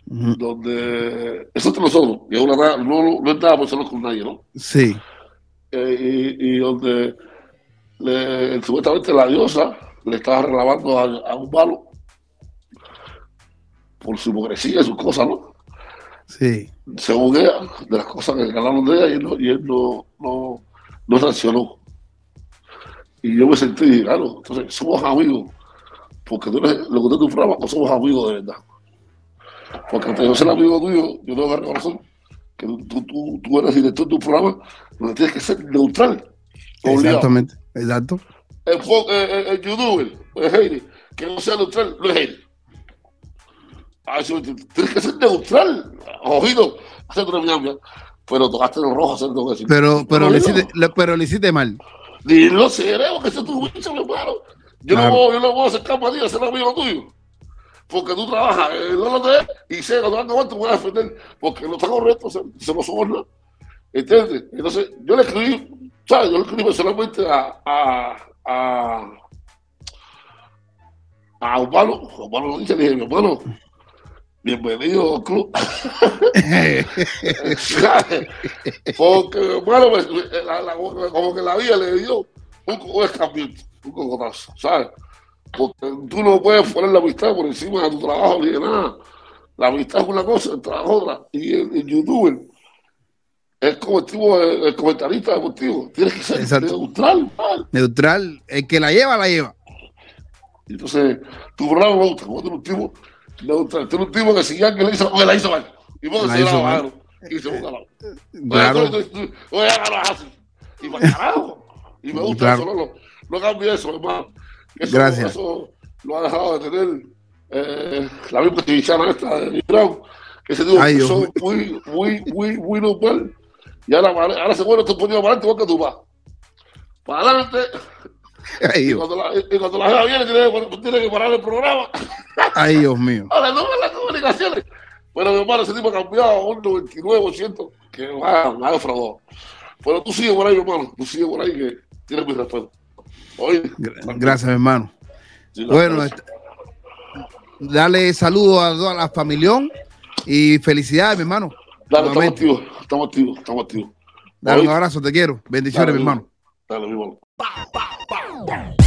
donde eso entre nosotros, y es una, no, no es nada por hacerlo con nadie, ¿no? Sí, Eh, y, y donde le- supuestamente la diosa le estaba reclamando a, a un malo por su hipocresía y sus cosas, ¿no? sí. Según ella, de las cosas que ganaron de ella, y él no, y él no, no, no sancionó. Y yo me sentí, claro, entonces somos amigos, porque tú eres lo que tú tu programa, o somos amigos de verdad. Porque antes de yo ser amigo tuyo, yo tengo que reconocer que tú, tú, eres director de un programa donde tienes que ser neutral. obligado. Exactamente, exacto. El, eh, el youtuber, el hater, que no sea neutral, no es hater. Ah, tú- Tienes que ser neutral, ojito, hacer una pero tocaste en el rojo, hacer que decir. Pero, pero, le hiciste, pero le hiciste mal. Dilo, seremos que es tu bicho, mi hermano. Yo, Claro. no, puedo- yo no puedo acercar para ti a ser amigo tuyo. Porque tú trabajas en el OLT y sé que a te voy a defender porque no está correcto, se, se lo soborna. ¿Entiendes? Entonces, yo le escribí, ¿sabes? Yo le escribí personalmente a, a, a, a Osvaldo, Osvaldo lo dice, le dije, mi hermano, bienvenido al <laughs> club. Porque, bueno, la- la- como que la vida le dio un, escambiento, un cocotazo, ¿sabes? Porque tú no puedes poner la amistad por encima de tu trabajo ni de nada. la amistad es una cosa, el trabajo es otra. Y el, el youtuber es como el, tipo, el, el comentarista deportivo. Tienes que ser Exacto. neutral. Neutral, el que la lleva, la lleva. Entonces, tu programa me gusta. Como un tipo neutral. Tú un tipo que si alguien le dice, oye, la hizo mal. Y vos La se hizo la mal. mano. Y se busca la Claro. Oye, tú- tú- tú- oye, hágalo así. Y para carajo. Y me gusta Claro. eso, no, no, cambie eso, hermano. Eso, Gracias. Eso lo ha dejado de tener eh, la misma chichana esta de Brown, que se que mío. muy, muy, muy, muy normal. Y ahora, ahora se vuelve tu poniendo para adelante igual que tú vas. Para adelante, Ay, y cuando la, y cuando la jeva viene, tiene, que- tiene que parar el programa. ay, Dios mío. Ahora no las comunicaciones. Pero mi hermano, ese tipo ha cambiado a un 99% que va, ha defraudado. Pero tú sigues por ahí, mi hermano. Tú sigues por ahí que tienes mi respeto. Oye, Gra- Gracias, mi hermano. sí, Bueno, dale saludos a toda la familión y felicidades, mi hermano. dale, estamos activos, estamos activos, estamos activos. Dale un abrazo, te quiero. Bendiciones, dale, mi hermano. Dale, mi hermano. down.